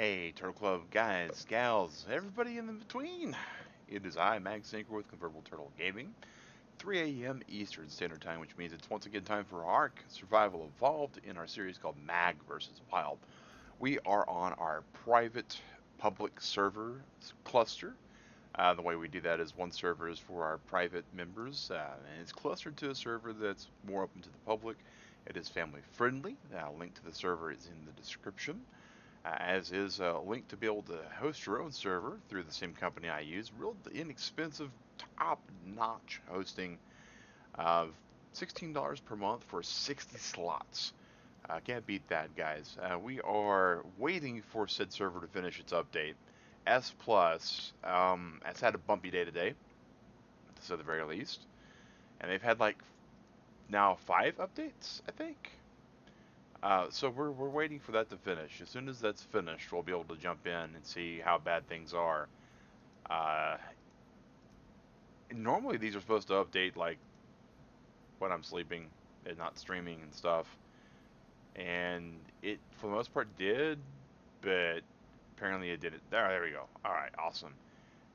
Hey, Turtle Club guys, gals, everybody in between. It is I, Mag Sinker with Convertible Turtle Gaming. 3 a.m. Eastern Standard Time, which means it's once again time for ARK Survival Evolved in our series called Mag vs. Wild. We are on our private public server cluster. Uh, the way we do that is one server is for our private members, uh, and it's clustered to a server that's more open to the public. It is family friendly. Uh, link to the server is in the description uh, as is a link to be able to host your own server through the same company I use. Real inexpensive, top-notch hosting of $16 per month for 60 slots. Uh, can't beat that, guys. Uh, we are waiting for said server to finish its update. S Plus um, has had a bumpy day today, to say the very least, and they've had like now five updates, I think. Uh, so we're, we're waiting for that to finish. As soon as that's finished, we'll be able to jump in and see how bad things are. Uh, normally these are supposed to update like when I'm sleeping and not streaming and stuff. And it, for the most part, did, but apparently it didn't. There, there we go. All right, awesome.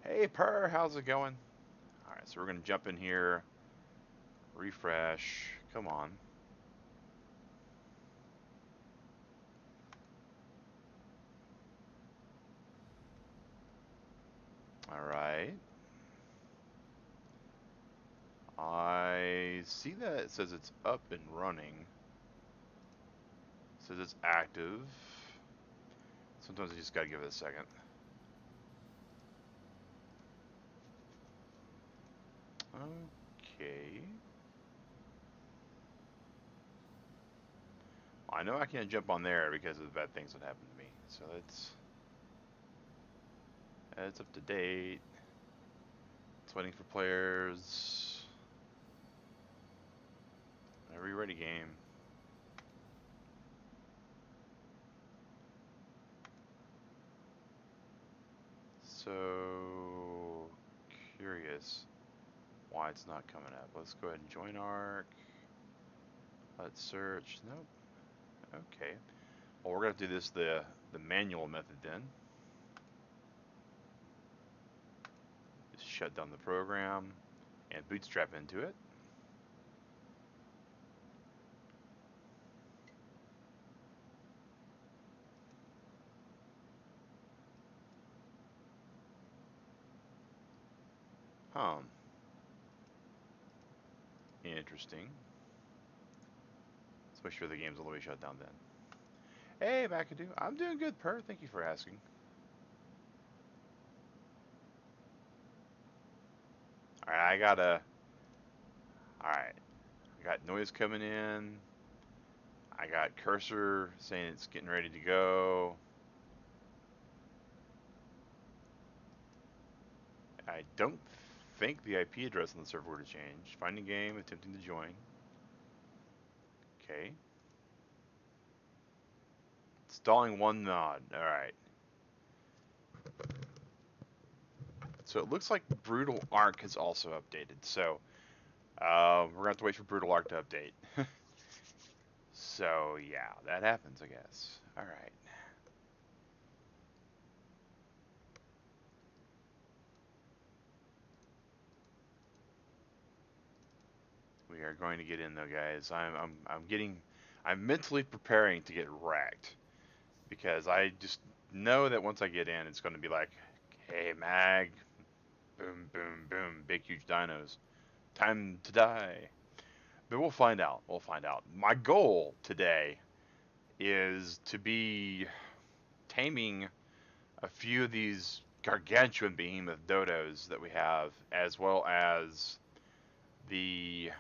Hey, Per, how's it going? All right, so we're going to jump in here, refresh. Come on. Alright. I see that it says it's up and running. It says it's active. Sometimes you just gotta give it a second. Okay. I know I can't jump on there because of the bad things that happened to me. So let's... It's up to date. It's waiting for players. We ready game? So curious why it's not coming up. Let's go ahead and join ARK. Let's search. Nope. Okay. Well, we're gonna do this the the manual method then. Shut down the program and bootstrap into it. Huh. Interesting. Let's make sure the game's all the way shut down then. Hey, McAdoo. I'm doing good, Per. Thank you for asking. Alright, I gotta... Alright. I got noise coming in. I got cursor saying it's getting ready to go. I don't think the IP address on the server would have changed. Finding game, attempting to join. Okay. Installing one node. Alright. So it looks like Brutal Ark has also updated. So uh, we're going to have to wait for Brutal Ark to update. so yeah, that happens, I guess. All right. We are going to get in though, guys. I'm I'm I'm getting I'm mentally preparing to get wrecked because I just know that once I get in, it's going to be like, hey, Mag, Boom, boom, boom. Big, huge dinos. Time to die. But we'll find out. We'll find out. My goal today is to be taming a few of these gargantuan behemoth dodos that we have, as well as the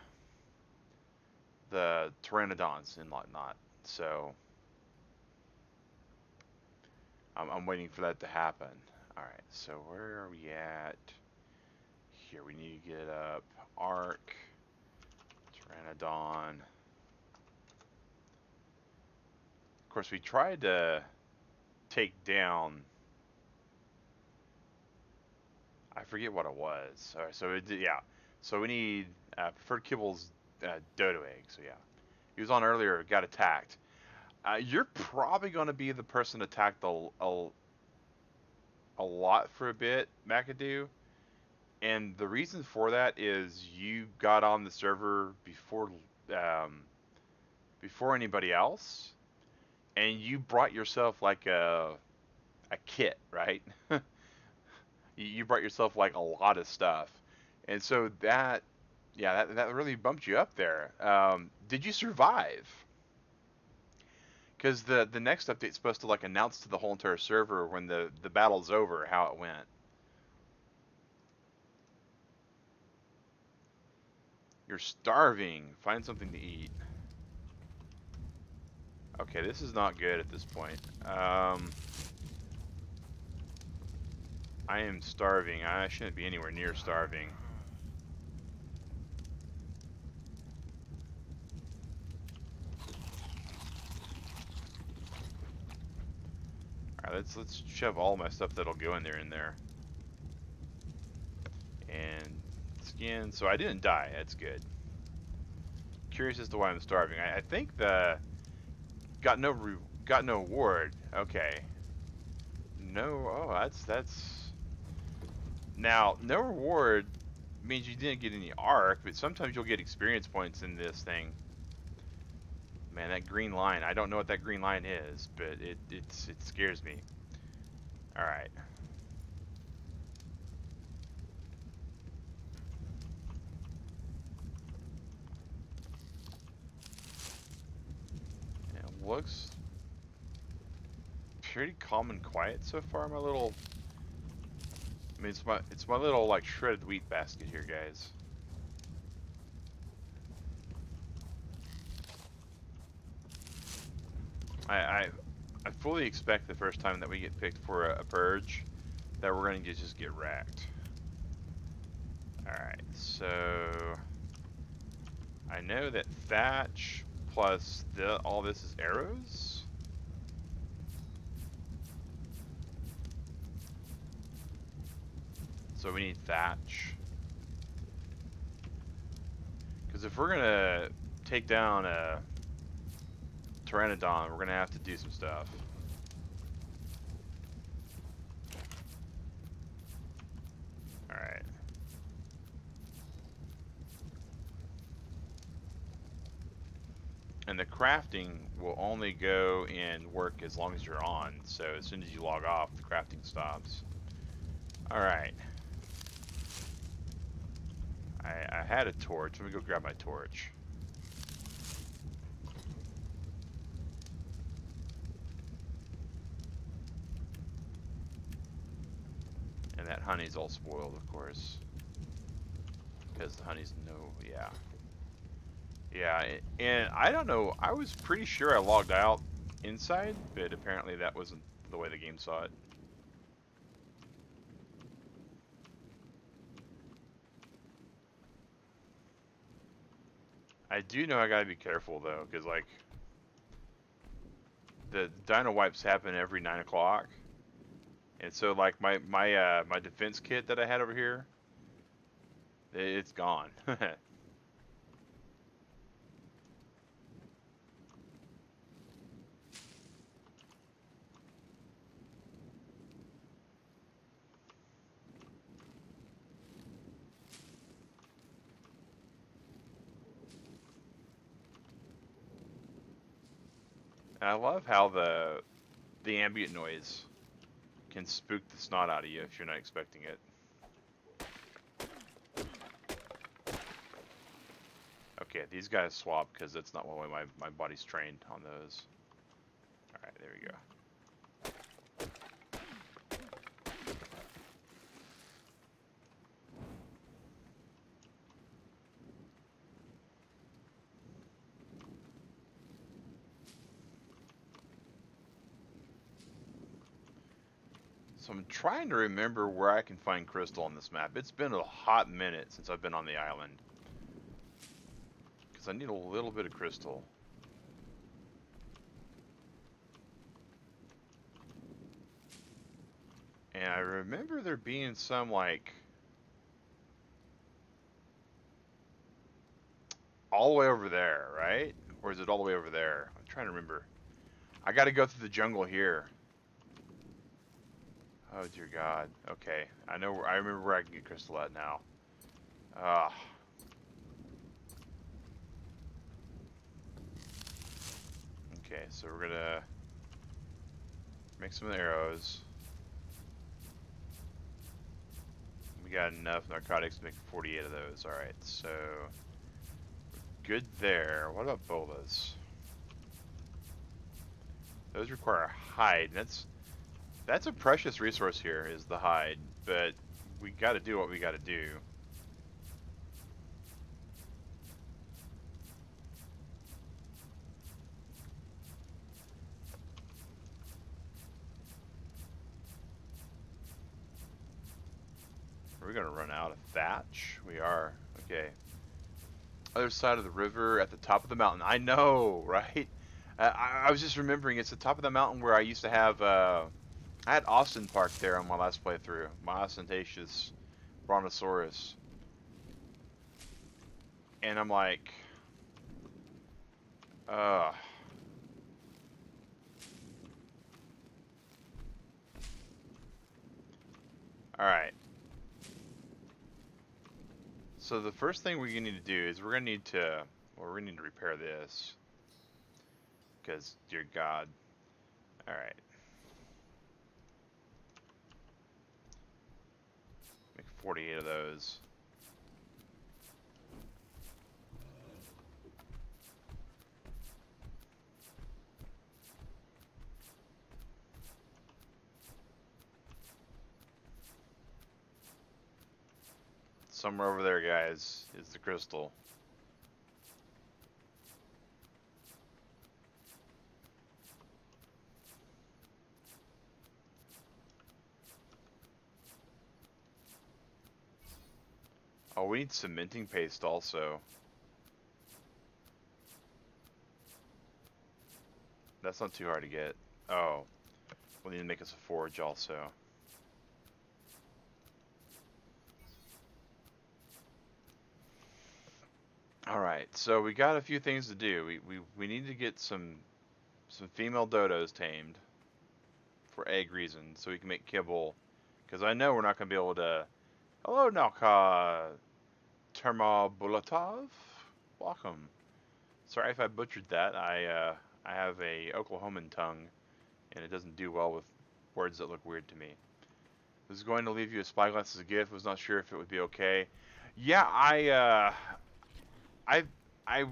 the pteranodons and whatnot. So I'm, I'm waiting for that to happen. All right. So where are we at? Here. We need to get up Ark, Pteranodon. Of course, we tried to take down. I forget what it was. So it, yeah, so we need uh, preferred kibble's uh, dodo egg. So yeah, he was on earlier, got attacked. uh, you're probably going to be the person attacked a, a, a lot for a bit, McAdoo. And the reason for that is you got on the server before um, before anybody else, and you brought yourself like a a kit, right? you brought yourself like a lot of stuff, and so that yeah that that really bumped you up there. Um, did you survive? Because the the next update's supposed to like announce to the whole entire server when the the battle's over how it went. You're starving. Find something to eat. Okay, this is not good at this point. Um, I am starving. I shouldn't be anywhere near starving. Alright, let's let's shove all my stuff that'll go in there in there. And skin, so I didn't die, that's good. Curious as to why I'm starving. I, I think the got no got no award. Okay. No, oh, that's that's now no reward means you didn't get any arc, but sometimes you'll get experience points in this thing. Man, that green line. I don't know what that green line is, but it it's it scares me. All right. It looks pretty calm and quiet so far. My little, I mean, it's my it's my little like shredded wheat basket here, guys. I, I, I fully expect the first time that we get picked for a, a purge that we're going to just get racked. Alright, so I know that thatch plus the, all this is arrows. So we need thatch. Because if we're going to take down a Pteranodon, we're gonna have to do some stuff. Alright. And the crafting will only go and work as long as you're on, so as soon as you log off, the crafting stops. Alright. I, I had a torch. Let me go grab my torch. And that honey's all spoiled, of course. Because the honey's no, yeah. Yeah, and I don't know, I was pretty sure I logged out inside, but apparently that wasn't the way the game saw it. I do know I gotta be careful though, because like, the dino wipes happen every 9 o'clock. And so like my my uh, my defense kit that I had over here, it's gone. I love how the the ambient noise can spook the snot out of you if you're not expecting it. Okay, these guys swap because that's not way my, my body's trained on those. Alright, there we go. So I'm trying to remember where I can find crystal on this map. It's been a hot minute since I've been on the island. Because I need a little bit of crystal. And I remember there being some, like... All the way over there, right? Or is it all the way over there? I'm trying to remember. I got to go through the jungle here. Oh dear God. Okay, I know. Where, I remember where I can get crystal at now. Ah. Okay, so we're gonna make some arrows. We got enough narcotics to make 48 of those. Alright, so good there. What about bolas? Those require hide. That's that's a precious resource here, is the hide. But we got to do what we got to do. We're to run out of thatch? We are. Okay. Other side of the river at the top of the mountain. I know, right? Uh, I, I, was just remembering it's the top of the mountain where I used to have. Uh, I had Austin Park there on my last playthrough. My ostentatious Brontosaurus. And I'm like. Uh. Alright. So the first thing we need to do is we're going to need to, well, we're going to need to repair this. Because, dear God. Alright. Make 48 of those. Somewhere over there, guys, is the crystal. Oh, we need cementing paste also. That's not too hard to get. Oh, we need to make us a forge also. Alright, so we got a few things to do. We, we, we need to get some some female dodos tamed for egg reasons, so we can make kibble. Because I know we're not going to be able to... Hello, Nalka Termobulatov. Welcome. Sorry if I butchered that. I uh, I have a Oklahoman tongue, and it doesn't do well with words that look weird to me. I was going to leave you a spyglass as a gift. Was not sure if it would be okay. Yeah, I uh, I I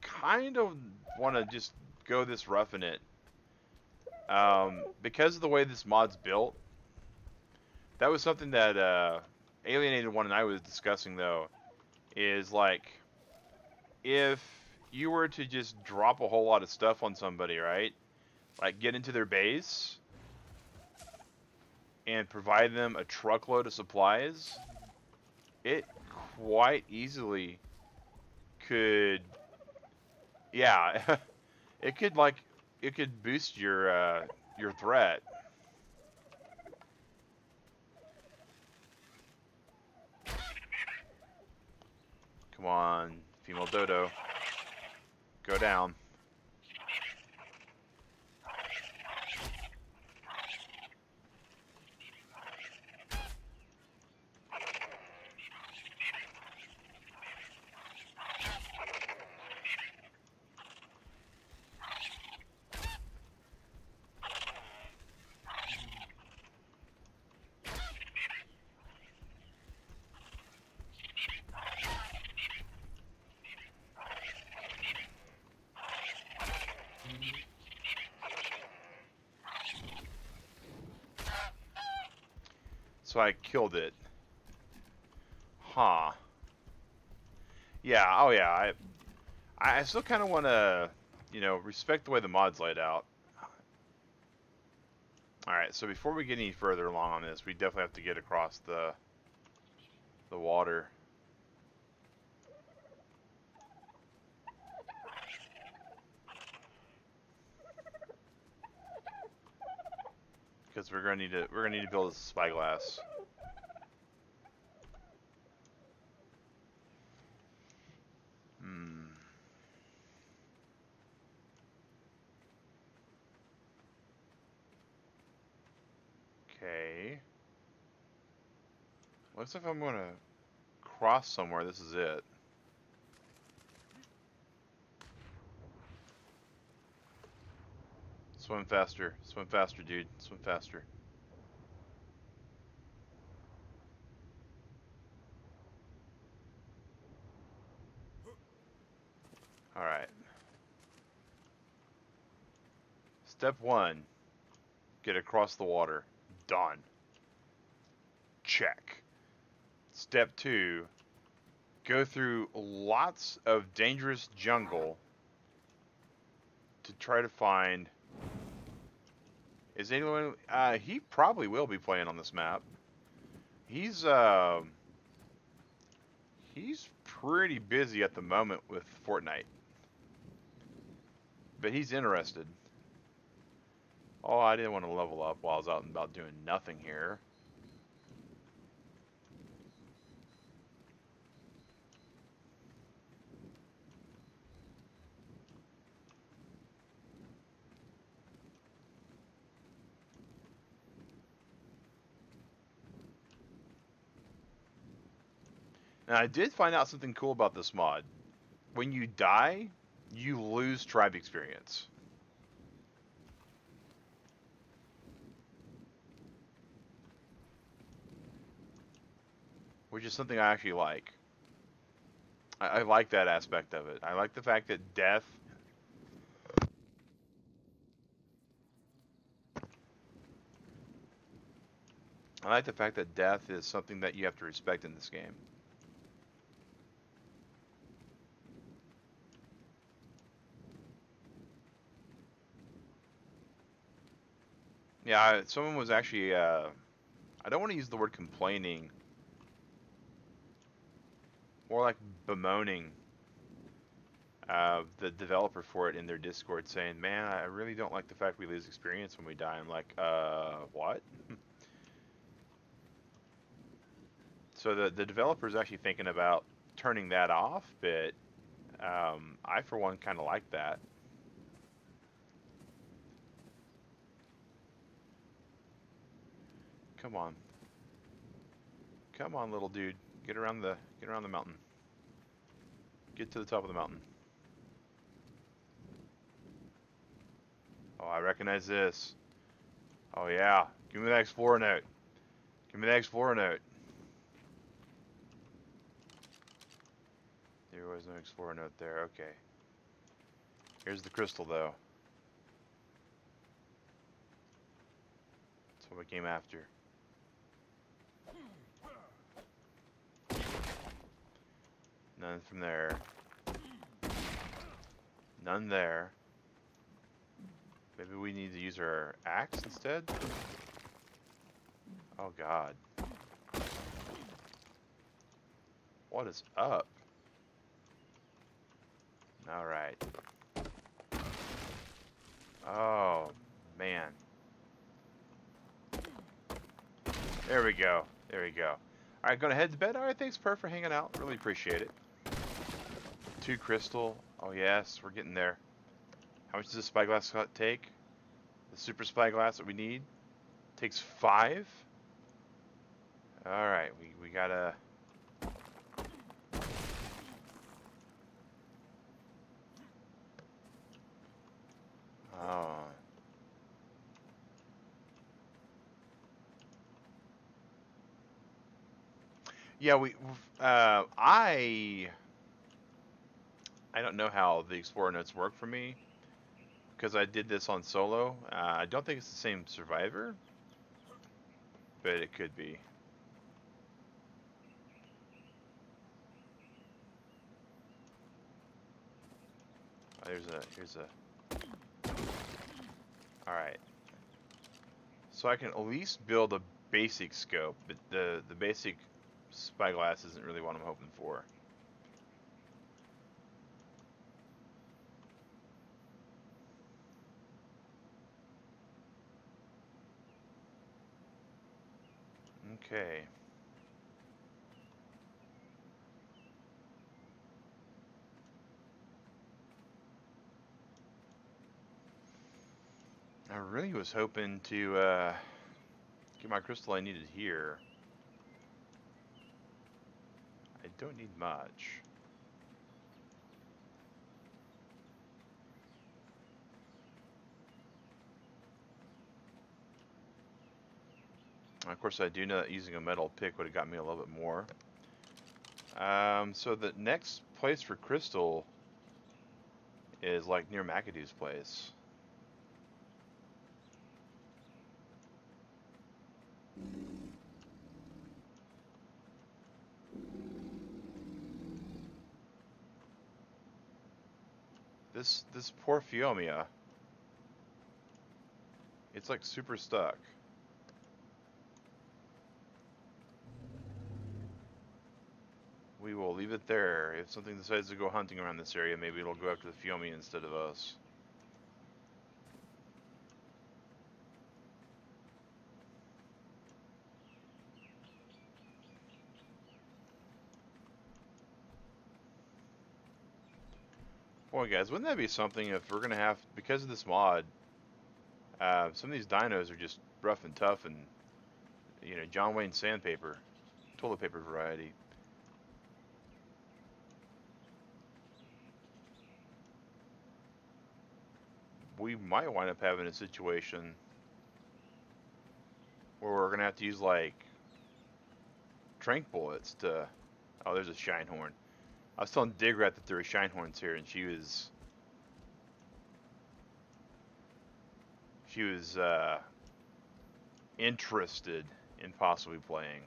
kind of want to just go this roughing it. Um, because of the way this mod's built, that was something that uh, Alienated One and I was discussing though, is like if you were to just drop a whole lot of stuff on somebody, right? Like get into their base and provide them a truckload of supplies, it quite easily could, yeah, it could like, it could boost your uh, your threat. Come on, female dodo, go down. Killed it. Huh. Yeah, oh yeah, I I still kind of want to, you know, respect the way the mod's laid out. Alright, so before we get any further along on this, we definitely have to get across the the water. because we're gonna need to we're gonna need to build a spyglass. Hmm. Okay. Looks like I'm gonna cross somewhere. This is it. Swim faster. Swim faster, dude. Swim faster. Alright. Step one. Get across the water. Done. Check. Step two. Go through lots of dangerous jungle to try to find is anyone? Uh, he probably will be playing on this map. He's uh, he's pretty busy at the moment with Fortnite, but he's interested. Oh, I didn't want to level up while I was out and about doing nothing here. And I did find out something cool about this mod. When you die, you lose tribe experience. Which is something I actually like. I, I like that aspect of it. I like the fact that death I like the fact that death is something that you have to respect in this game. Yeah, someone was actually, uh, I don't want to use the word complaining, more like bemoaning uh, the developer for it in their Discord saying, man, I really don't like the fact we lose experience when we die. I'm like, uh, what? so the, the developer is actually thinking about turning that off, but um, I, for one, kind of like that. Come on. Come on, little dude. Get around the get around the mountain. Get to the top of the mountain. Oh, I recognize this. Oh yeah. Give me that explorer note. Give me that explorer note. There was no explorer note there. Okay. Here's the crystal though. That's what we came after. None from there. None there. Maybe we need to use our axe instead? Oh god. What is up? Alright. Oh, man. There we go. There we go. Alright, gonna head to bed. Alright, thanks, Per, for hanging out. Really appreciate it. Two crystal. Oh yes, we're getting there. How much does the spyglass take? The super spyglass that we need takes five. All right, we we gotta. Oh. Yeah, we. Uh, I I don't know how the Explorer notes work for me because I did this on solo. Uh, I don't think it's the same survivor, but it could be. Oh, there's a here's a. All right. So I can at least build a basic scope, but the the basic spyglass isn't really what I'm hoping for. Okay. I really was hoping to uh, Get my crystal I needed here. I don't need much. Of course, I do know that using a metal pick would have got me a little bit more. Um, so the next place for crystal is like near McAdoo's place. This this poor Phiomia. It's like super stuck. We will leave it there. If something decides to go hunting around this area, maybe it'll go after the Phiomia instead of us. Boy, guys, wouldn't that be something if we're going to have, because of this mod, uh, some of these dinos are just rough and tough and, you know, John Wayne sandpaper, toilet paper variety. We might wind up having a situation where we're gonna have to use like trank bullets to. Oh, there's a Shinehorn. I was telling Digrat that there were Shinehorns here, and she was she was uh, interested in possibly playing.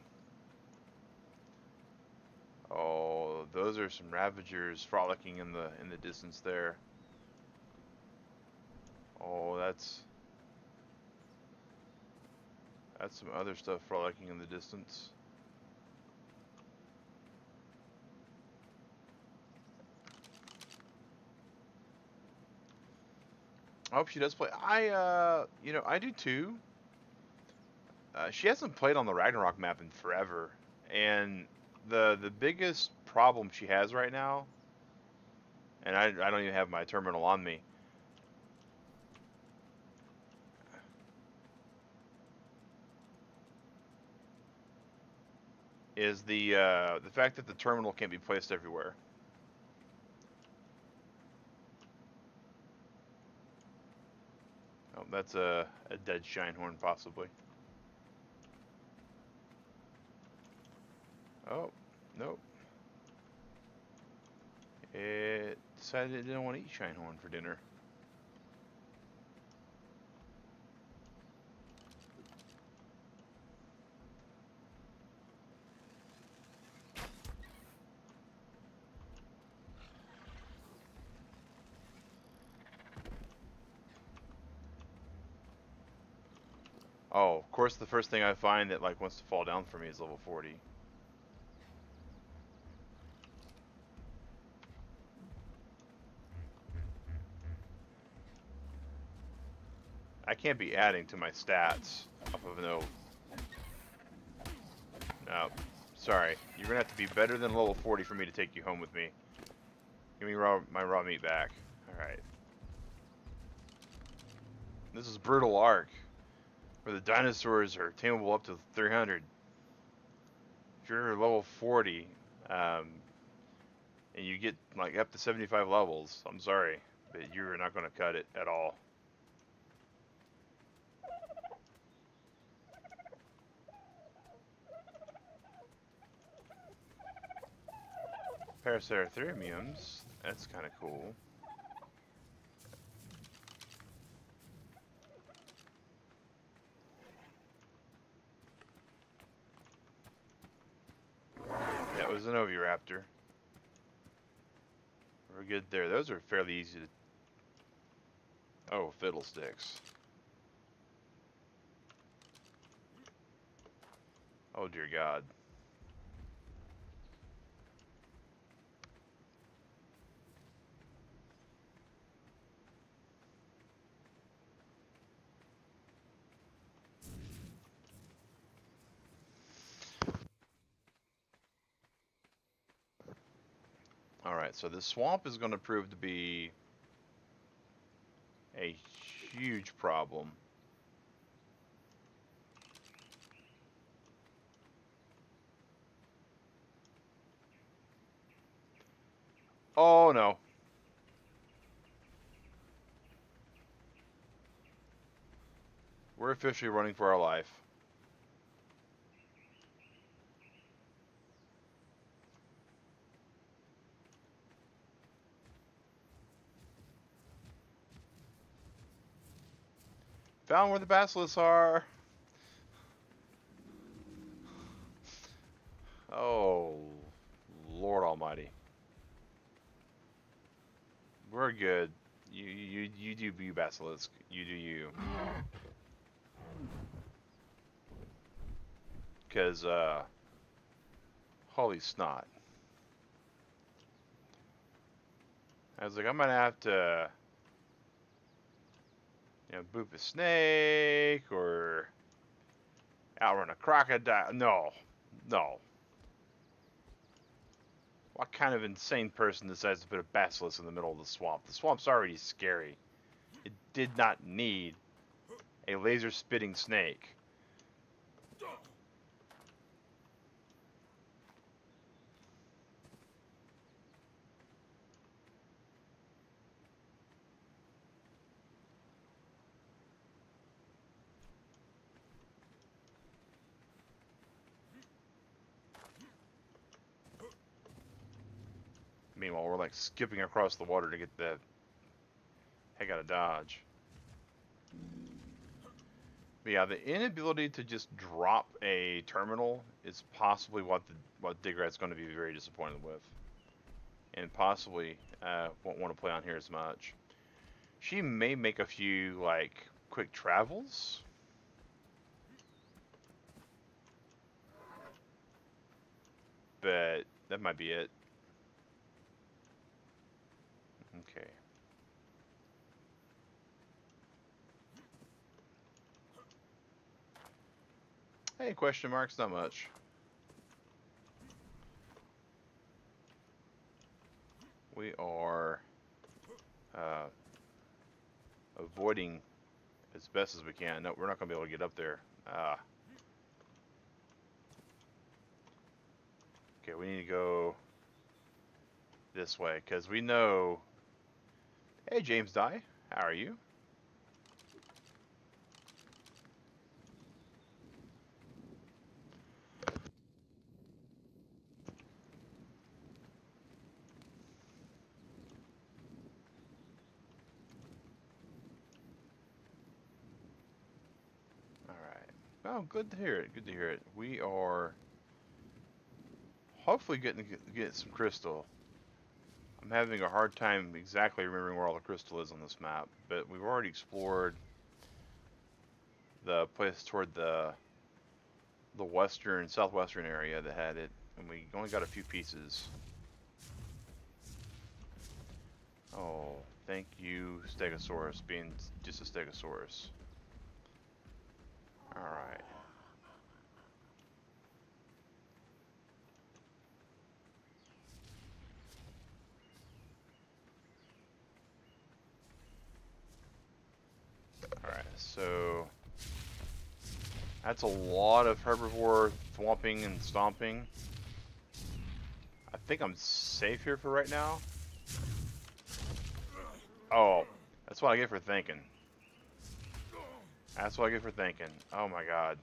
Oh, those are some Ravagers frolicking in the in the distance there. Oh, that's... That's some other stuff frolicking in the distance. I hope she does play. I, uh, you know, I do too. Uh, she hasn't played on the Ragnarok map in forever, and the the biggest problem she has right now, and I, I don't even have my terminal on me, is the uh, the fact that the terminal can't be placed everywhere. Oh, that's a, a dead Shinehorn, possibly. Oh, nope. It decided it didn't want to eat Shinehorn for dinner. Oh, of course the first thing I find that like wants to fall down for me is level 40. I can't be adding to my stats off of no... No, sorry. You're gonna have to be better than level 40 for me to take you home with me. Give me raw, my raw meat back. Alright. This is Brutal Ark where the dinosaurs are tameable up to 300. If you're level 40, um, and you get like up to 75 levels, I'm sorry, but you're not going to cut it at all. Paraceratheriums, that's kind of cool. Oviraptor. We're good there. Those are fairly easy to... Oh, fiddlesticks. Oh, dear God. So this swamp is going to prove to be a huge problem. Oh no. We're officially running for our life. Found where the basilisks are. Oh, Lord Almighty. We're good. You you you do you basilisk. You do you. Cause uh holy snot. I was like, I'm gonna have to you know, boop a snake or outrun a crocodile. No, no. What kind of insane person decides to put a basilisk in the middle of the swamp? The swamp's already scary. It did not need a laser spitting snake. Meanwhile, we're like skipping across the water to get that heck out of Dodge. But yeah, the inability to just drop a terminal is possibly what the what Digrat's going to be very disappointed with, and possibly uh, won't want to play on here as much. She may make a few like quick travels. But that might be it. Okay. Hey, question marks, not much. We are uh, avoiding as best as we can. No, we're not going to be able to get up there. Ah. Okay, we need to go this way because we know Hey, James Dye. How are you? All right. Good to hear it. Good to hear it. We are hopefully getting get some crystal. I'm having a hard time exactly remembering where all the crystal is on this map, but we've already explored the place toward the the western, southwestern area that had it, and we only got a few pieces. Oh, thank you, Stegosaurus, being just a Stegosaurus. Alright. Alright, so that's a lot of herbivore thwomping and stomping. I think I'm safe here for right now. Oh, that's what I get for thinking. That's what I get for thinking. Oh my god.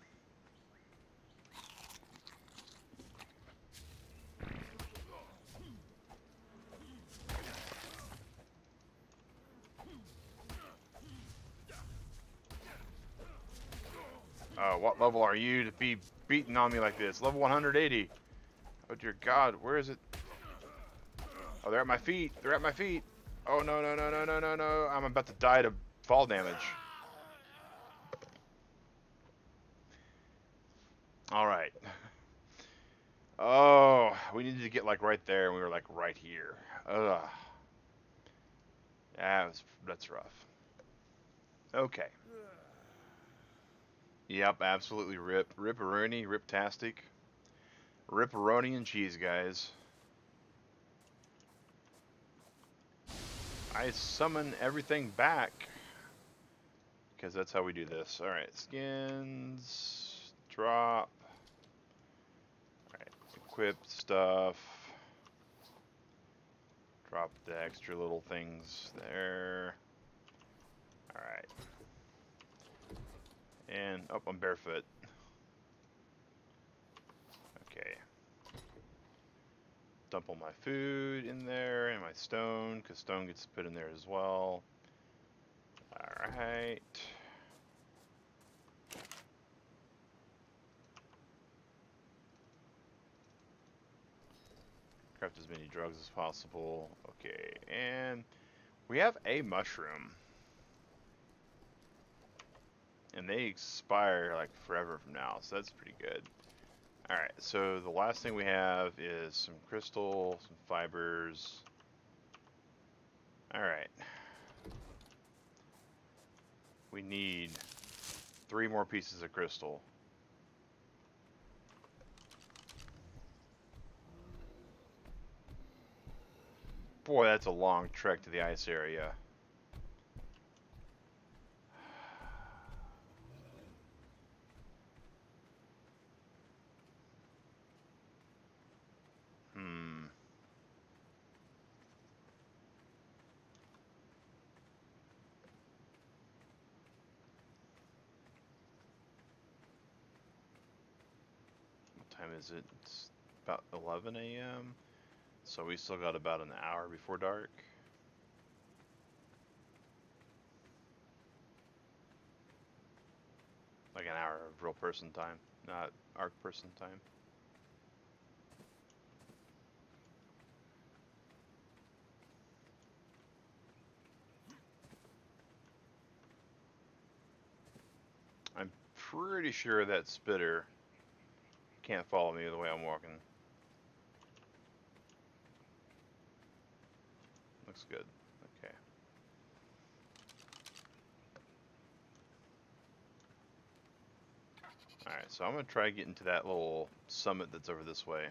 Uh, what level are you to be beating on me like this? Level 180. Oh dear God, where is it? Oh, they're at my feet. They're at my feet. Oh no no no no no no no! I'm about to die to fall damage. All right. Oh, we needed to get like right there, and we were like right here. Ugh. Yeah, was, that's rough. Okay. Yep, absolutely rip. Ripperoni, riptastic. Ripperoni and cheese, guys. I summon everything back. Because that's how we do this. Alright, skins, drop. Stuff. Drop the extra little things there. Alright. And, oh, I'm barefoot. Okay. Dump all my food in there and my stone, because stone gets put in there as well. Alright. Craft as many drugs as possible. Okay, and we have a mushroom. And they expire like forever from now, so that's pretty good. Alright, so the last thing we have is some crystal, some fibers. Alright. We need three more pieces of crystal. Boy, that's a long trek to the ice area. Hmm. What time is it? About 11 a.m. So we still got about an hour before dark. Like an hour of real person time, not ARK person time. I'm pretty sure that spitter can't follow me the way I'm walking. Looks good. Okay. Alright, so I'm going to try getting to that little summit that's over this way.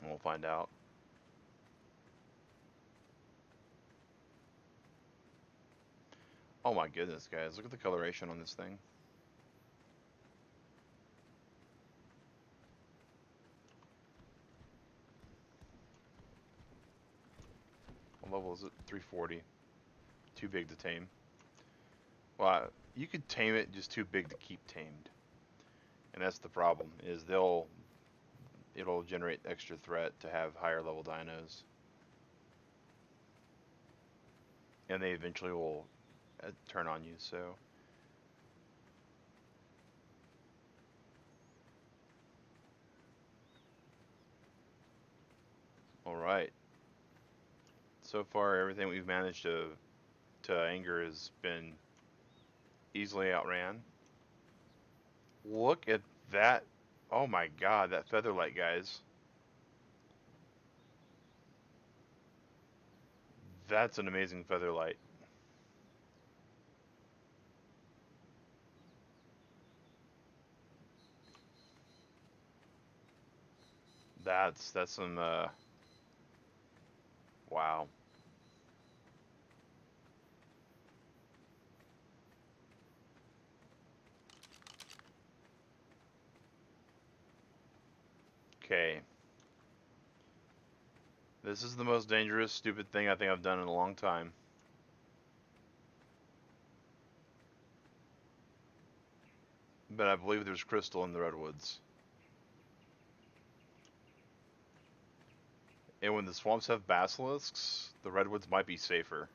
And we'll find out. Oh my goodness, guys. Look at the coloration on this thing. Level is it? 340. Too big to tame. Well, you could tame it, just too big to keep tamed. And that's the problem, is they'll... It'll generate extra threat to have higher level dinos. And they eventually will uh, turn on you, so... Alright. So far, everything we've managed to to anger has been easily outran. Look at that. Oh my god, that featherlight, guys. That's an amazing featherlight. That's that's some uh wow. Okay. This is the most dangerous, stupid thing I think I've done in a long time. But I believe there's crystal in the redwoods. And when the swamps have basilisks, the redwoods might be safer.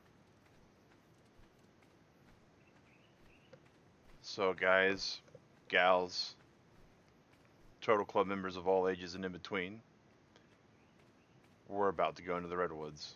So guys, gals, Turtle Club members of all ages and in between. We're about to go into the Redwoods.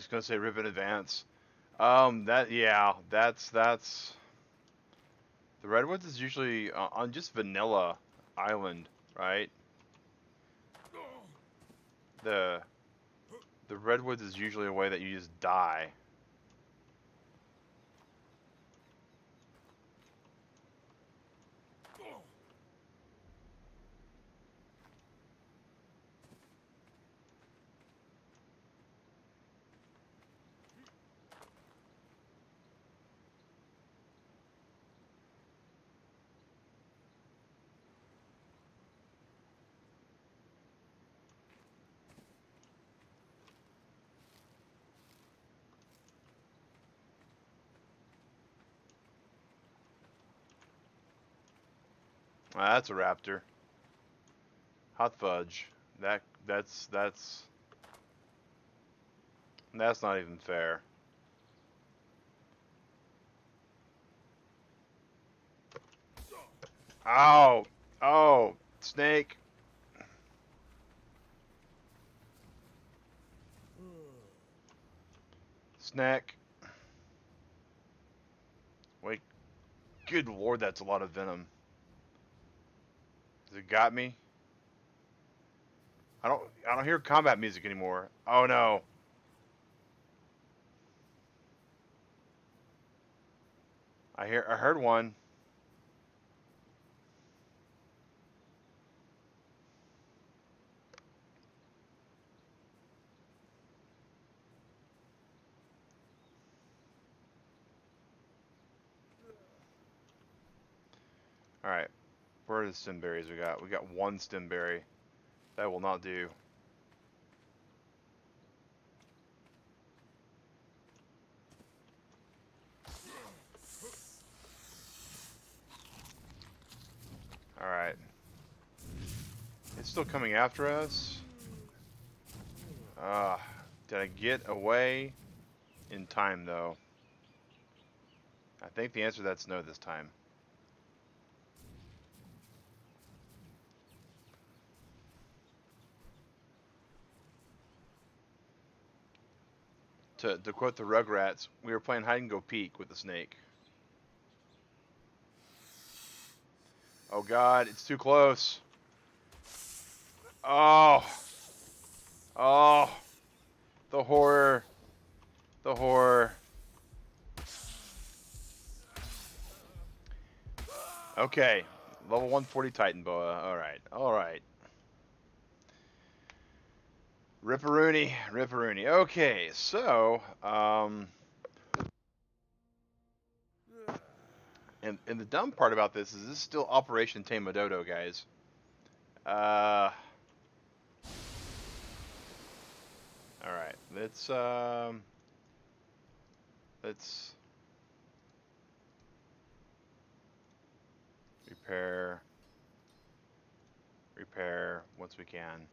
Just gonna say rip in advance. Um, that yeah, that's that's. The redwoods is usually uh, on just vanilla island, right? The The redwoods is usually a way that you just die. That's a raptor. Hot fudge. That that's that's that's not even fair. Ow! Oh, snake. Snack. Wait. Good lord, that's a lot of venom. It got me? I don't I don't hear combat music anymore. Oh no. I hear I heard one. All right. Where are the stim berries we got? We got one stim berry. That will not do. Alright. It's still coming after us. Ah, uh, did I get away in time though? I think the answer to that's no this time. To, to quote the Rugrats, we were playing hide and go peek with the snake. Oh god, it's too close. Oh. Oh. The horror. The horror. Okay. Level 140 Titanoboa. Alright. Alright. Ripperoonie, Ripperoonie. Okay, so, um, and, and the dumb part about this is this is still Operation Tamedodo, guys. Uh, all right, let's, um, let's repair, repair once we can.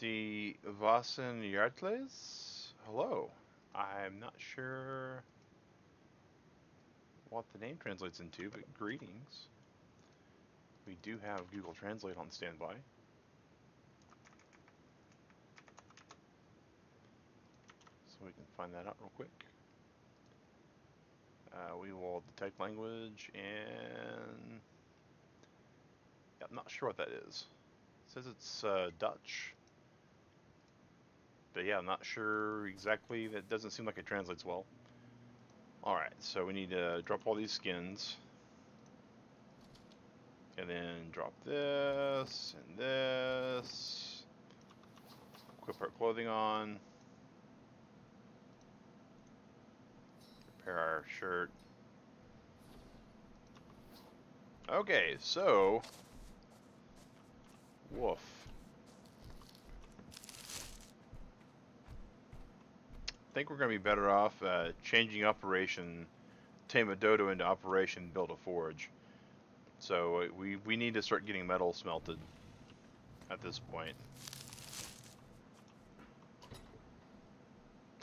The Vasen Yartles? Hello. I'm not sure what the name translates into, but greetings. We do have Google Translate on standby. So we can find that out real quick. Uh, we will detect language and... Yeah, I'm not sure what that is. It says it's uh, Dutch but yeah, I'm not sure exactly. That doesn't seem like it translates well. Alright, so we need to drop all these skins. And then drop this and this. Equip our clothing on. Repair our shirt. Okay, so... Woof. I think we're going to be better off uh, changing Operation Tamedodo into Operation Build a Forge. So uh, we, we need to start getting metal smelted at this point.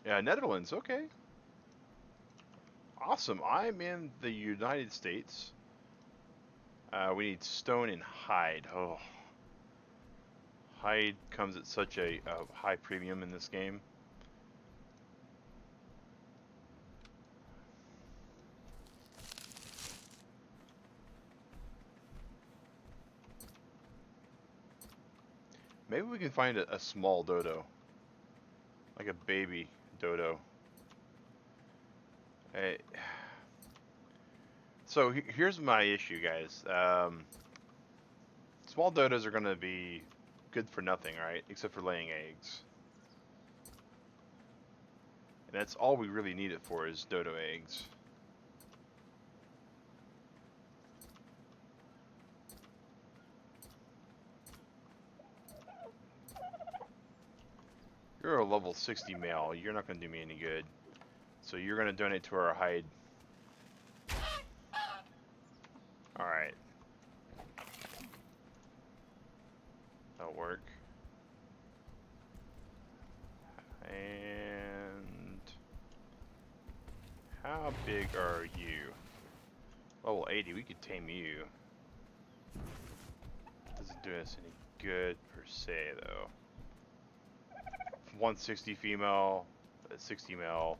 Yeah, Netherlands, okay. Awesome. I'm in the United States. Uh, we need stone and hide. Oh. Hide comes at such a, a high premium in this game. Maybe we can find a, a small dodo. Like a baby dodo. Hey. So here's my issue, guys. Um, small dodos are going to be good for nothing, right? Except for laying eggs. And that's all we really need it for is dodo eggs. You're a level 60 male. You're not going to do me any good. So you're going to donate to our hide. Alright. That'll work. And... How big are you? Level 80, we could tame you. Doesn't do us any good per se, though. 160 female, 60 male.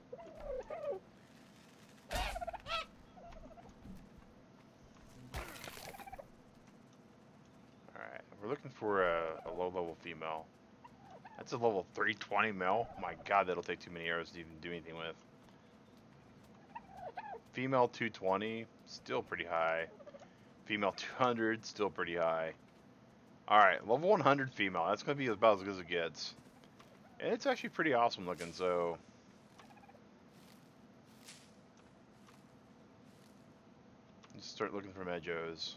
Alright, we're looking for a, a low level female. That's a level 320 male. Oh my god, that'll take too many arrows to even do anything with. Female 220, still pretty high. Female 200, still pretty high. Alright, level 100 female. That's going to be about as good as it gets. It's actually pretty awesome looking, so... Just start looking for Mejos.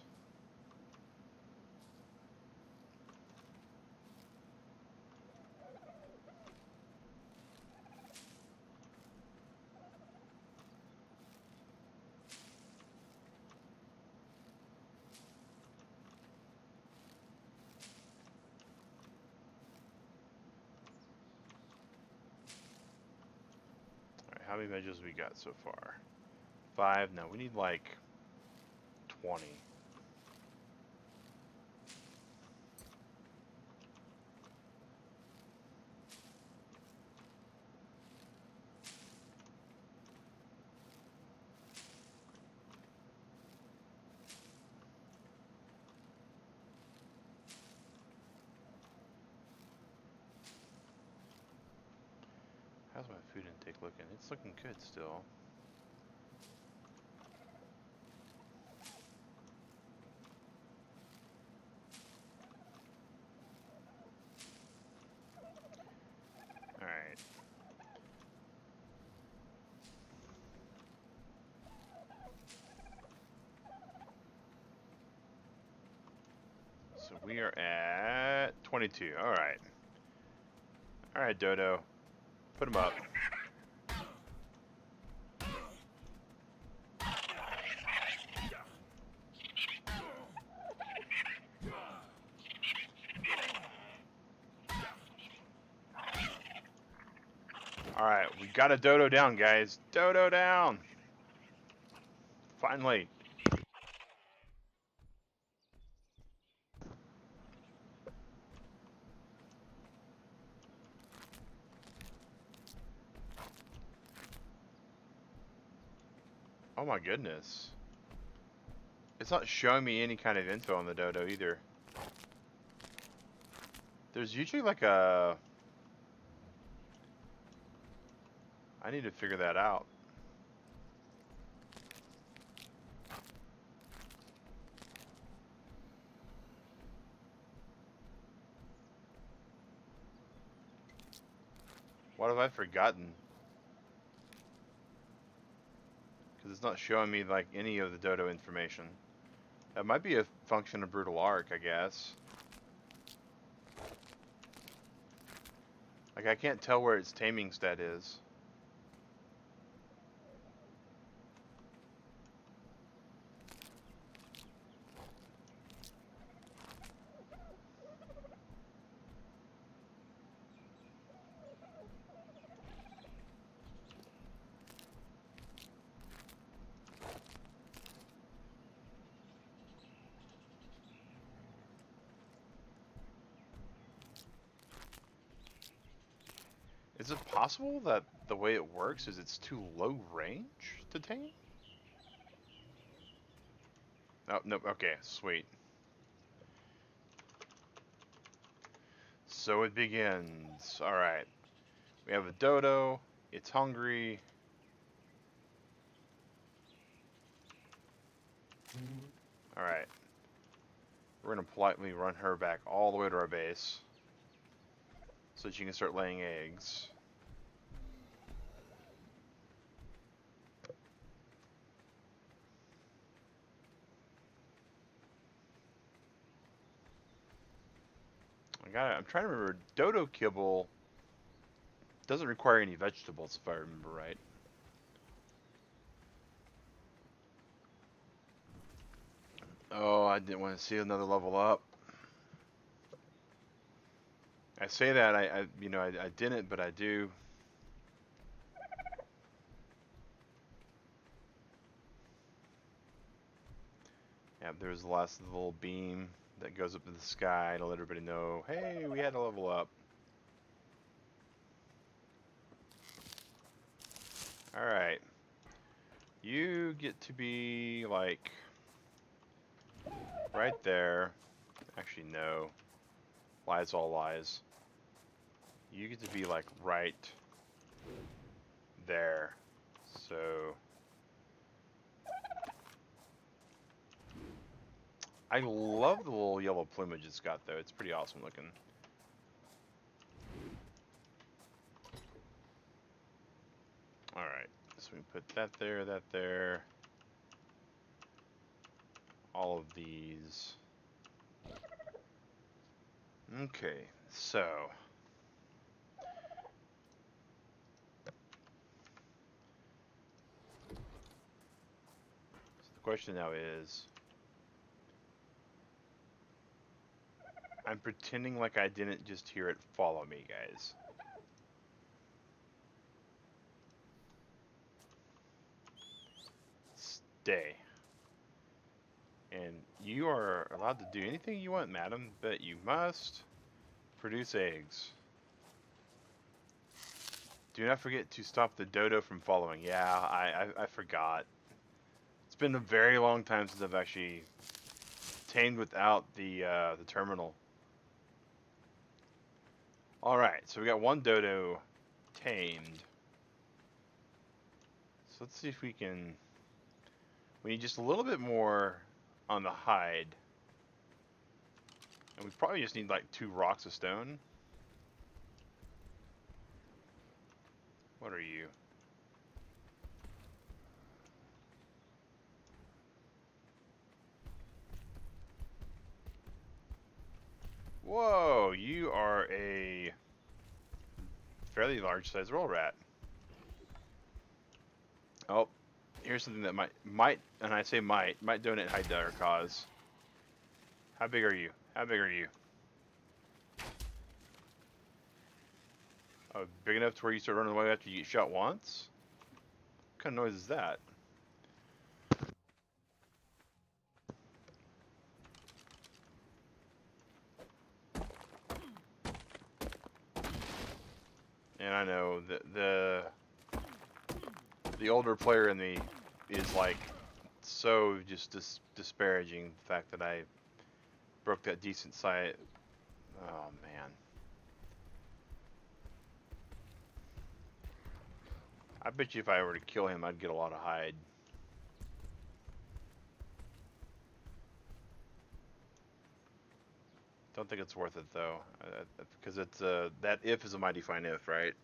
Mejos we got so far? Five? No, we need like 20. How's my food intake looking? It's looking good still. Alright. So we are at 22. Alright. Alright, Dodo. Put him up. Alright, we got a dodo down, guys. Dodo down! Finally. Oh my goodness. It's not showing me any kind of info on the dodo either. There's usually like a... I need to figure that out. What have I forgotten? Because it's not showing me like any of the dodo information. That might be a function of Brutal ARK, I guess. Like I can't tell where its taming stat is. Possible that the way it works is it's too low range to tame? Oh, no, okay, sweet. So it begins. Alright. We have a dodo. It's hungry. Alright. We're going to politely run her back all the way to our base. So that she can start laying eggs. I got I'm trying to remember. Dodo kibble doesn't require any vegetables, if I remember right. Oh, I didn't want to see another level up. I say that I, I you know, I, I didn't, but I do. Yeah, there's the last little beam that goes up in the sky to let everybody know, hey, we had to level up. Alright. You get to be, like, right there. Actually, no. Lies all lies. You get to be, like, right there. So... I love the little yellow plumage it's got, though. It's pretty awesome looking. Alright, so we put that there, that there. All of these. Okay, so... So the question now is... I'm pretending like I didn't just hear it follow me, guys. Stay. And you are allowed to do anything you want, madam, but you must produce eggs. Do not forget to stop the dodo from following. Yeah, I, I, I forgot. It's been a very long time since I've actually tamed without the uh, the terminal. Alright, so we got one dodo tamed. So let's see if we can... We need just a little bit more on the hide. And we probably just need like two rocks of stone. What are you? Whoa, you are a fairly large sized roll rat. Oh, here's something that might, might, and I say might, might donate hide to our cause. How big are you? How big are you? Oh, big enough to where you start running away after you get shot once? What kind of noise is that? And I know that the the older player in me is like so just dis disparaging the fact that I broke that decent sight. Oh man. I bet you if I were to kill him, I'd get a lot of hide. I don't think it's worth it though, because uh, it's uh, that if is a mighty fine if, right?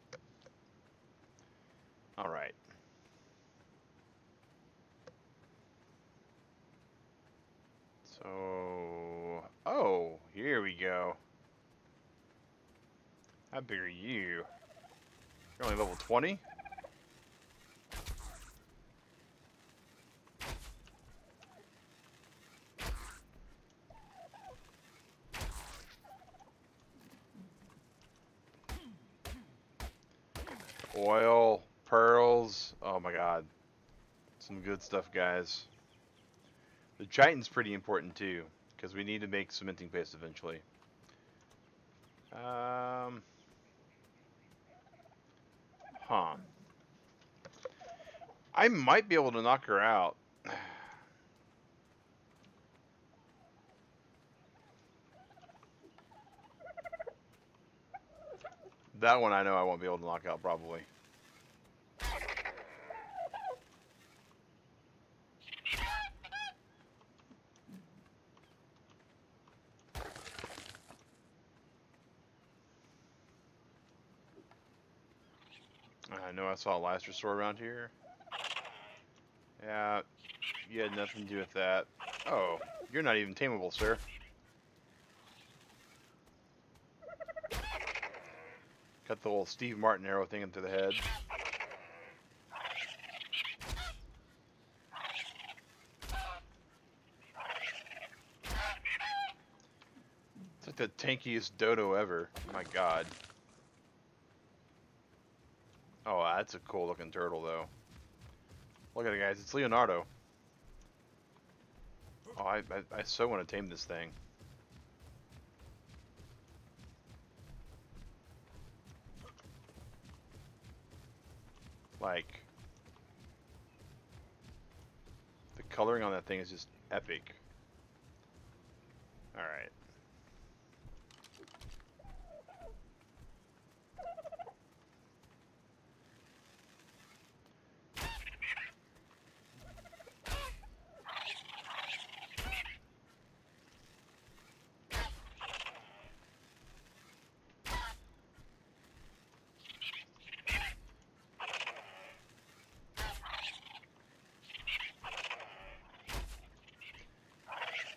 All right. So, oh, here we go. How big are you? You're only level 20? Oil, pearls. Oh my god. Some good stuff, guys. The chitin's pretty important too, because we need to make cementing paste eventually. Um, Huh. I might be able to knock her out. That one I know I won't be able to knock out probably. I know I saw a last store around here. Yeah, you had nothing to do with that. Oh, you're not even tameable, sir. Cut the little Steve Martin arrow thing into the head. It's like the tankiest dodo ever. My god. Oh, uh, that's a cool looking turtle though. Look at it guys, it's Leonardo. Oh, I, I, I so want to tame this thing. Like, the coloring on that thing is just epic. Alright.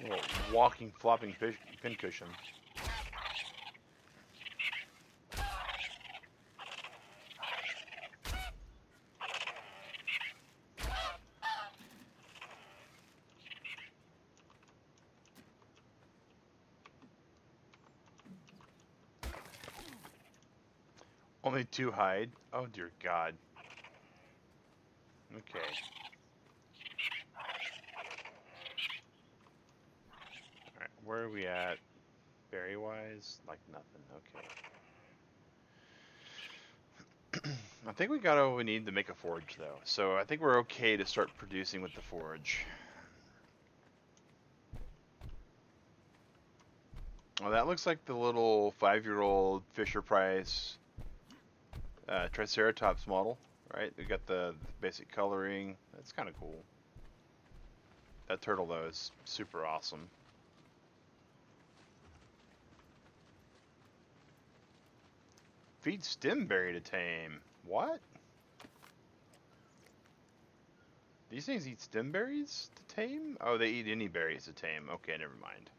Little walking, flopping pin pincushion. Only two hide? Oh dear god. Okay. Alright, where are we at? Berry Like nothing, okay. I think we got all we need to make a forge though. So I think we're okay to start producing with the forge. Oh, that looks like the little five-year-old Fisher Price uh, Triceratops model, right? We got the, the basic coloring. That's kind of cool. That turtle though is super awesome. Feed stimberry to tame. What? These things eat stimberries to tame? Oh, they eat any berries to tame. Okay, never mind.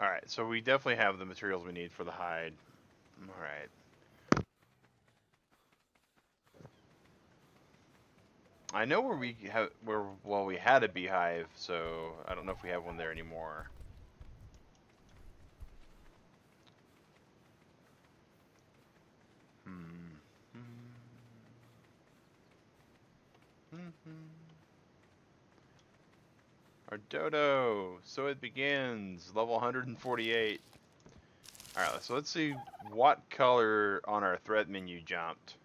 Alright, so we definitely have the materials we need for the hide. Alright. I know where we have where well we had a beehive, so I don't know if we have one there anymore. Hmm. Hmm. Hmm. Our dodo. So it begins. Level 148. Alright, so let's see what color on our threat menu jumped.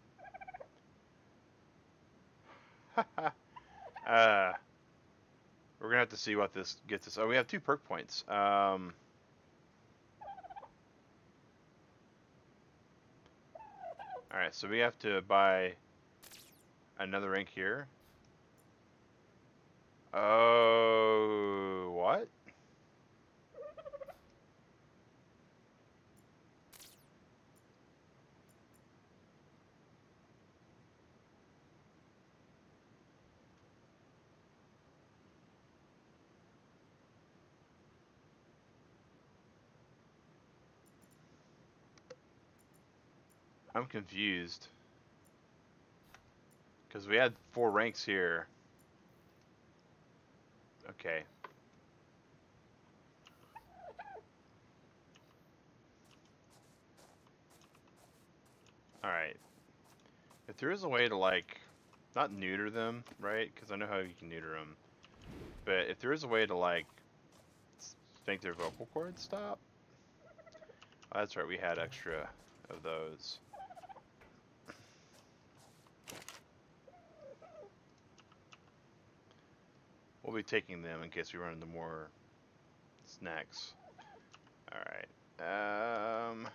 uh, we're gonna have to see what this gets us. Oh, we have two perk points. Um, Alright, so we have to buy another rank here. Oh, what? I'm confused. Because we had four ranks here. Okay. Alright. If there is a way to, like, not neuter them, right? Because I know how you can neuter them. But if there is a way to, like, make their vocal cords stop. Oh, that's right, we had extra of those. We'll be taking them in case we run into more snacks. Alright. Um...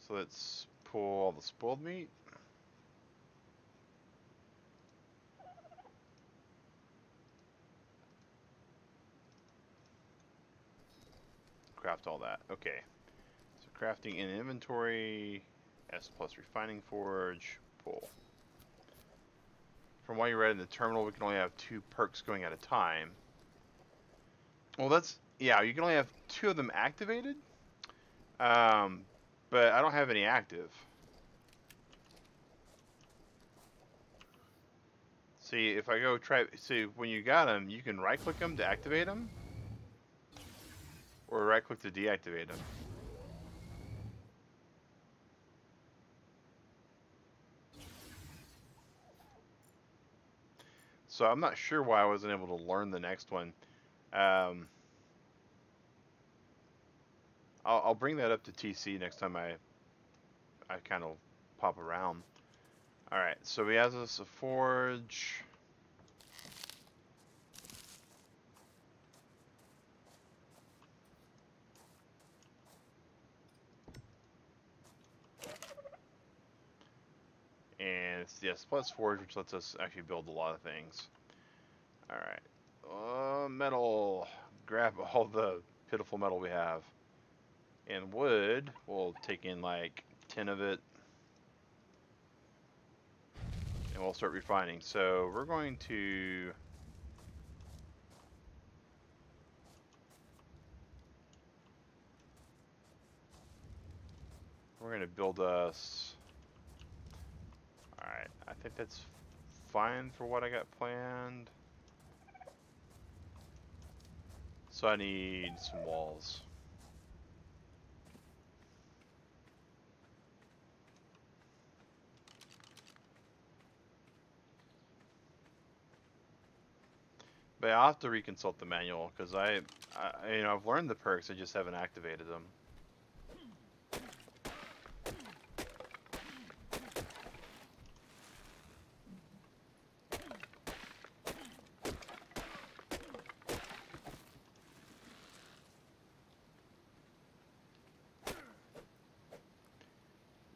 So let's pull all the spoiled meat. Craft all that. Okay. So crafting in inventory, S plus refining forge, pull. From what you read in the terminal, we can only have two perks going at a time. Well, that's, yeah, you can only have two of them activated. Um, but I don't have any active. See, if I go try, see, when you got them, you can right click them to activate them, or right click to deactivate them. So I'm not sure why I wasn't able to learn the next one. Um, I'll, I'll bring that up to TC next time I I kind of pop around. All right, so we have this a forge. And it's the S plus forge, which lets us actually build a lot of things. All right, uh, metal. Grab all the pitiful metal we have. And wood, we'll take in like 10 of it. And we'll start refining. So we're going to... We're going to build us... Alright, I think that's fine for what I got planned. So I need some walls. But I'll have to reconsult the manual because I, I, you know, I've learned the perks. I just haven't activated them.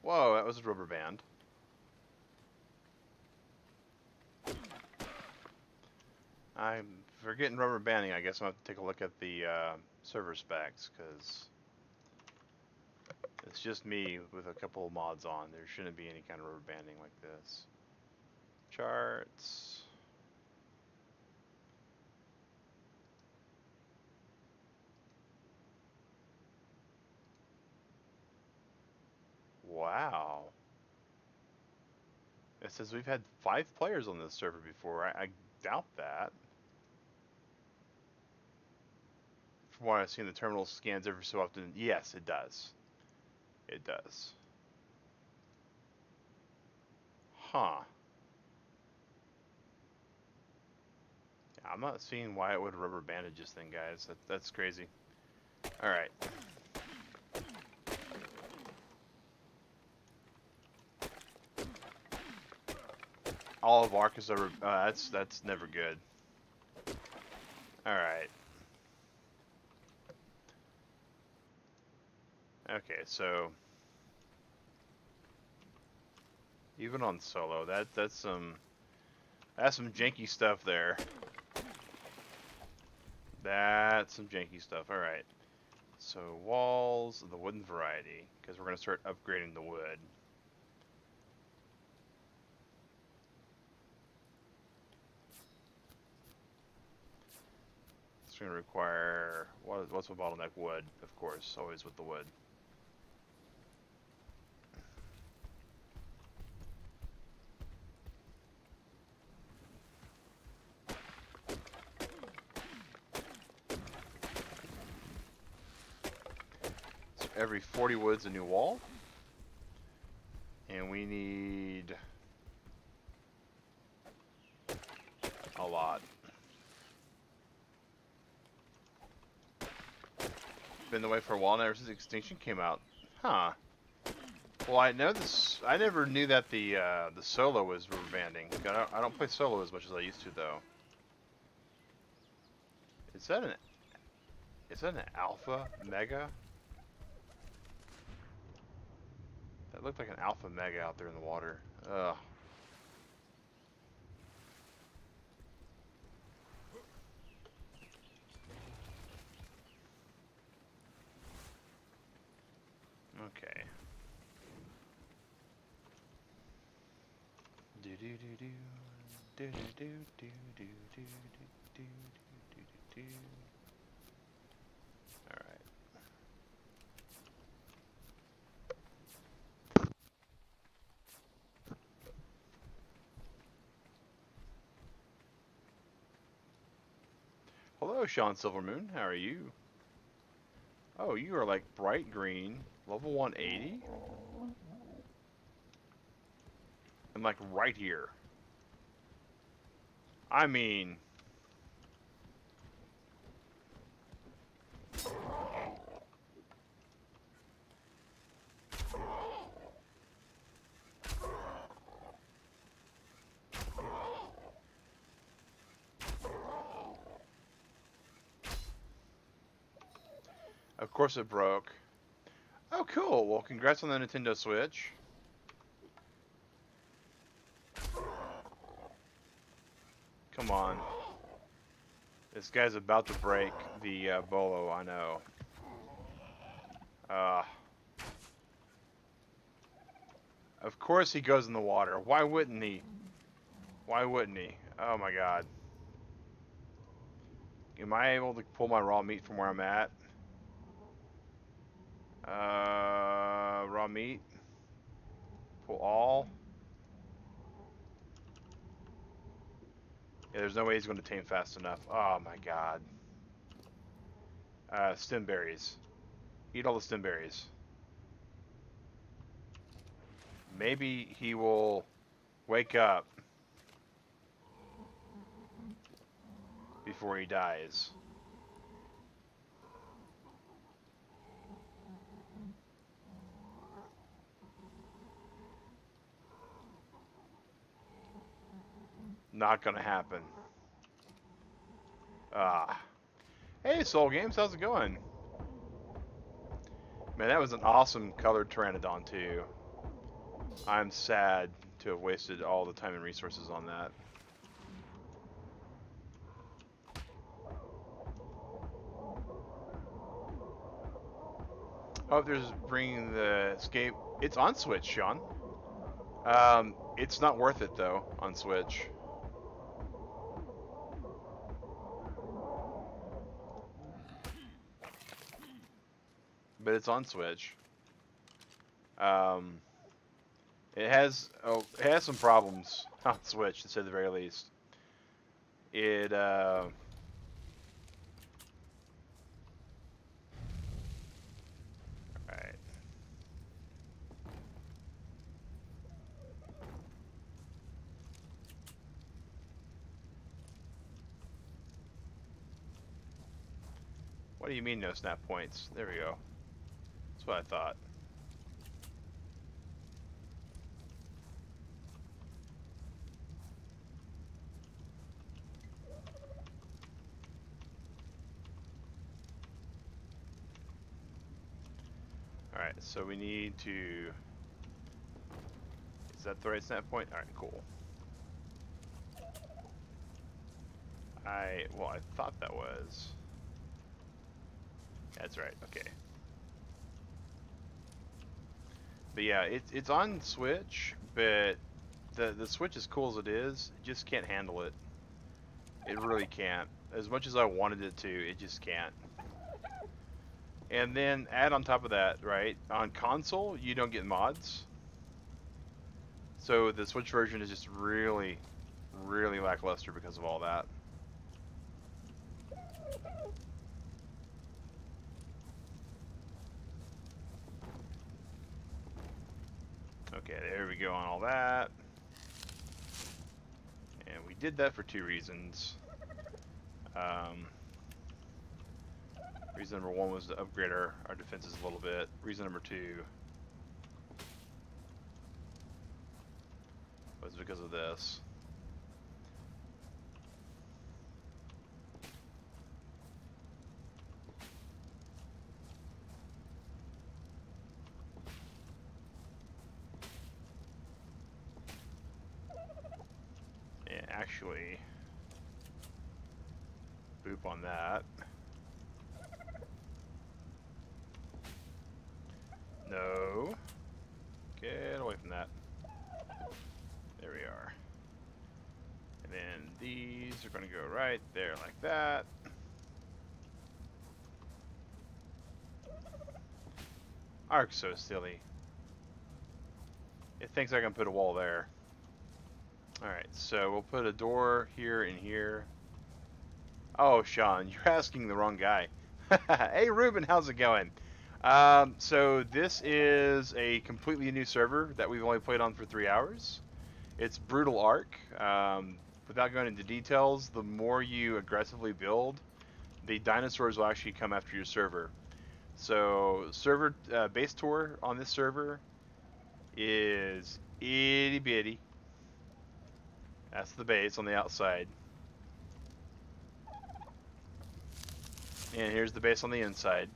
Whoa, was a rubber band. I'm forgetting rubber banding. I guess to have to take a look at the uh, server specs because it's just me with a couple of mods on. There shouldn't be any kind of rubber banding like this. Charts. Wow. It says we've had five players on this server before. I, I doubt that. from what I've seen, the terminal scans every so often. Yes, it does. It does. Huh. I'm not seeing why it would rubber bandage this thing, guys. That, that's crazy. Alright. All of Arcus over. Uh, that's that's never good. All right. Okay, so even on solo, that that's some that's some janky stuff there. That's some janky stuff. All right. So walls, of the wooden variety, because we're to start upgrading the wood. It's going to require, what, what's a bottleneck? Wood, of course, always with the wood. So every 40 woods a new wall. And we need a lot. Been the way for a while now ever since Extinction came out. Huh. Well, I know this. I never knew that the uh, the solo was rubber. I don't, I don't play solo as much as I used to, though. Is that an is that an alpha mega? That looked like an alpha mega out there in the water. Ugh. Okay. Do do do do do do do do do do do do do do. All right. Hello, Sean Silvermoon. How are you? Oh, you are like bright green, level 180? And like right here. I mean... Of course it broke. Oh, cool. Well, congrats on the Nintendo Switch. Come on. This guy's about to break the uh, bolo, I know. Uh, of course he goes in the water. Why wouldn't he? Why wouldn't he? Oh my god. Am I able to pull my raw meat from where I'm at? Uh, raw meat. Pull all. Yeah, there's no way he's going to tame fast enough. Oh my god. Uh, stimberries. Eat all the stimberries. Maybe he will wake up before he dies. Not gonna happen. Ah. Hey, Soul Games, how's it going? Man, that was an awesome colored Pteranodon, too. I'm sad to have wasted all the time and resources on that. Oh, there's bringing the escape. It's on Switch, Sean. Um, it's not worth it, though, on Switch. But it's on Switch. Um, it has oh, it has some problems on Switch, to say the very least. It uh, right. What do you mean no snap points? There we go what I thought. Alright, so we need to... Is that the right snap point? Alright, cool. I... Well, I thought that was... That's right, okay. But yeah, it's it's on Switch, but the the Switch as cool as it is, it just can't handle it. It really can't. As much as I wanted it to, it just can't. And then add on top of that, right? On console, you don't get mods. So the Switch version is just really, really lackluster because of all that. Okay, there we go on all that. And we did that for two reasons. Um, reason number one was to upgrade our, our defenses a little bit. Reason number two was because of this. actually on that. No. Get away from that. There we are. And then these are going to go right there like that. ARK's so silly. It thinks I can put a wall there. Alright, so we'll put a door here and here. Oh, Sean, you're asking the wrong guy. hey, Ruben, how's it going? Um, so this is a completely new server that we've only played on for three hours. It's Brutal ARK. Um, without going into details, the more you aggressively build, the dinosaurs will actually come after your server. So server uh, base tour on this server is itty bitty. That's the base on the outside. And here's the base on the inside.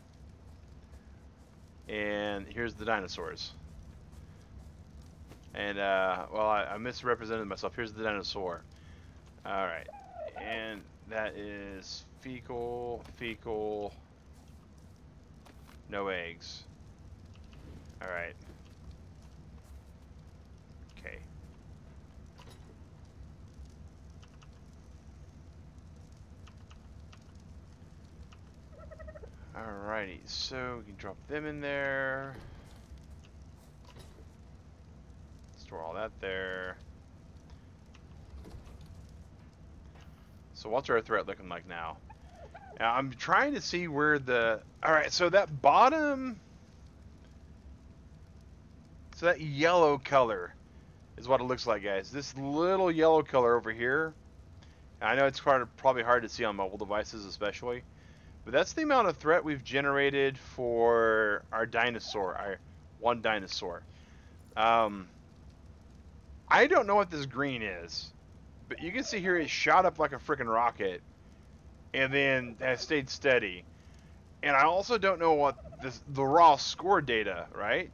And here's the dinosaurs. And, uh, well, I, I misrepresented myself. Here's the dinosaur. Alright. And that is fecal, fecal, no eggs. Alright. Alrighty, so we can drop them in there. Store all that there. So what's our threat looking like now? Now I'm trying to see where the... Alright, so that bottom... So that yellow color is what it looks like, guys. This little yellow color over here. I know it's hard, probably hard to see on mobile devices especially. But that's the amount of threat we've generated for our dinosaur, our one dinosaur. Um, I don't know what this green is, but you can see here it shot up like a freaking rocket, and then has stayed steady. And I also don't know what this, the raw score data, right?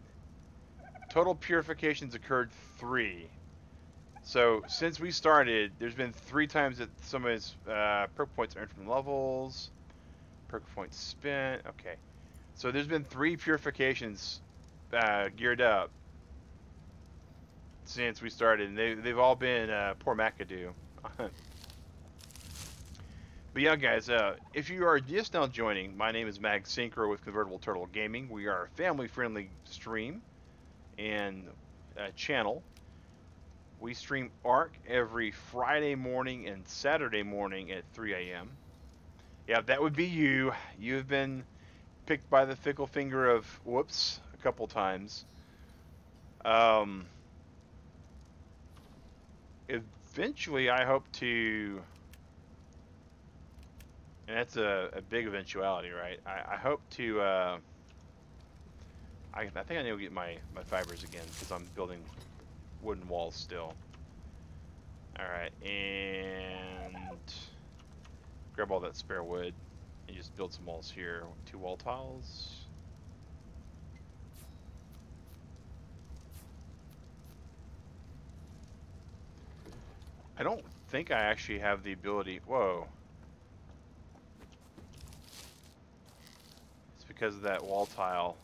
Total purifications occurred three. So since we started, there's been three times that some of his uh, perk points earned from levels. Perk points spent. Okay. So there's been three purifications uh, geared up since we started, and they, they've all been uh, poor McAdoo. but yeah, guys, uh, if you are just now joining, my name is Mag Synchro with Convertible Turtle Gaming. We are a family-friendly stream and channel. We stream ARK every Friday morning and Saturday morning at 3 a.m. Yeah, that would be you. You've been picked by the fickle finger of whoops a couple times. Um, eventually, I hope to, and that's a, a big eventuality, right? I, I hope to. Uh, I, I think I need to get my my fibers again because I'm building wooden walls still. All right, and grab all that spare wood and just build some walls here. Two wall tiles. I don't think I actually have the ability. Whoa. It's because of that wall tile.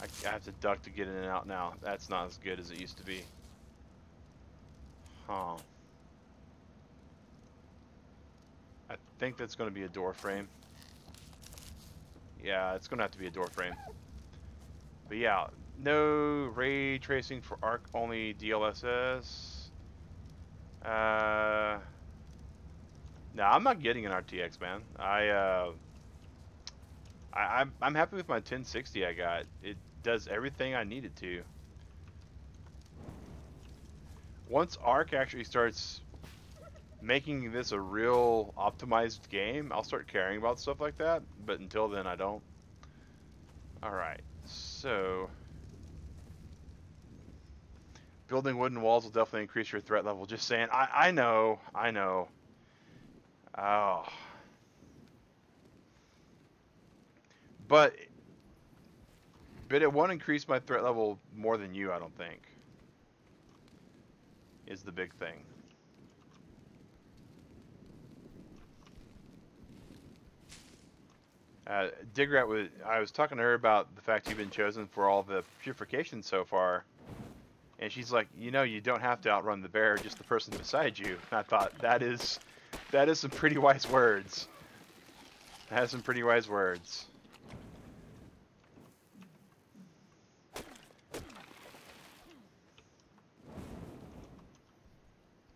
I, I have to duck to get in and out now. That's not as good as it used to be. Huh. Think that's going to be a door frame. Yeah, it's going to have to be a door frame. But yeah, no ray tracing for ARK, only DLSS. Uh, no, I'm not getting an RTX, man. I, uh, I, I'm, I'm happy with my 1060 I got. It does everything I needed to. once Ark actually starts making this a real optimized game, I'll start caring about stuff like that. But until then, I don't. All right, so building wooden walls will definitely increase your threat level. Just saying, I I know, I know. Oh, but but it won't increase my threat level more than you. I don't think. Is the big thing. Uh, Digrat was. I was talking to her about the fact you've been chosen for all the purification so far, and she's like, you know, you don't have to outrun the bear, just the person beside you. And I thought that is, that is some pretty wise words. That has some pretty wise words.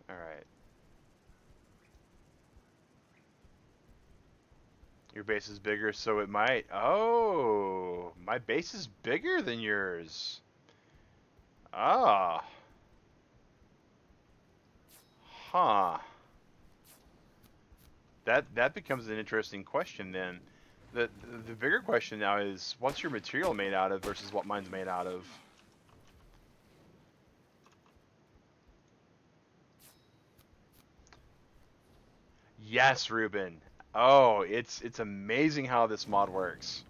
All right. Your base is bigger, so it might. Oh, my base is bigger than yours. Ah. Huh. That that becomes an interesting question then. The the bigger question now is what's your material made out of versus what mine's made out of? Yes, Ruben. Oh, it's it's amazing how this mod works.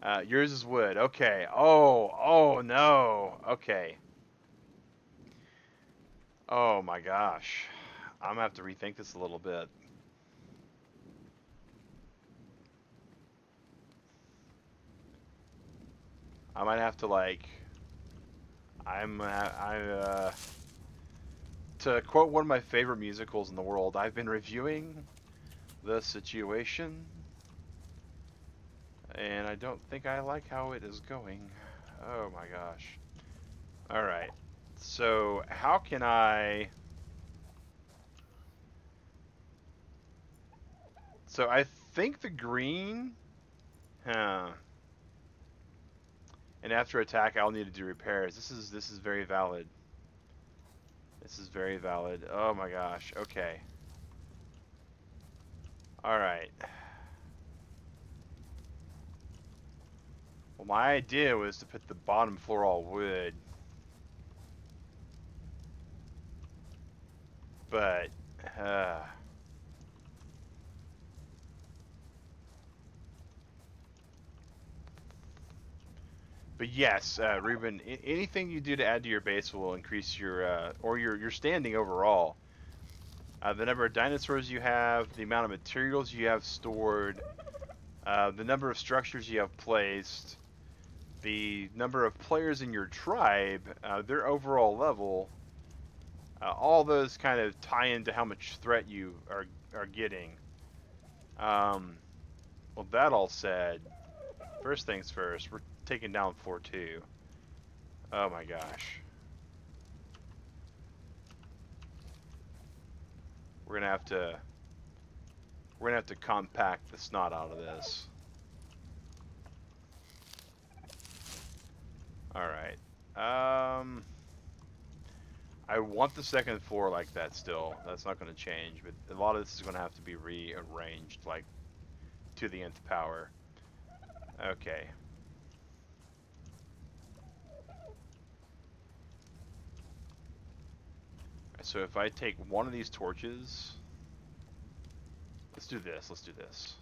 Uh, yours is wood. Okay. Oh, oh no. Okay. Oh my gosh. I'm gonna have to rethink this a little bit. I might have to like. I'm. Uh, I. Uh, to quote one of my favorite musicals in the world, I've been reviewing the situation and I don't think I like how it is going. Oh my gosh. Alright. So, how can I... So, I think the green... Huh. And after attack, I'll need to do repairs. This is this is very valid. This is very valid. Oh my gosh. Okay. Alright. Well, my idea was to put the bottom floor all wood. But, uh... But yes, uh, Ruben, anything you do to add to your base will increase your, uh, or your, your standing overall. Uh, the number of dinosaurs you have, the amount of materials you have stored, uh, the number of structures you have placed, the number of players in your tribe, uh, their overall level, uh, all those kind of tie into how much threat you are, are getting. Um, well, that all said, first things first, we're taking down 4-2. Oh my gosh. We're gonna have to, we're gonna have to compact the snot out of this. Alright. Um, I want the second floor like that still. That's not to change, but a lot of this is to have to be rearranged, like, to the nth power. Okay. So if I take one of these torches... Let's do this, let's do this.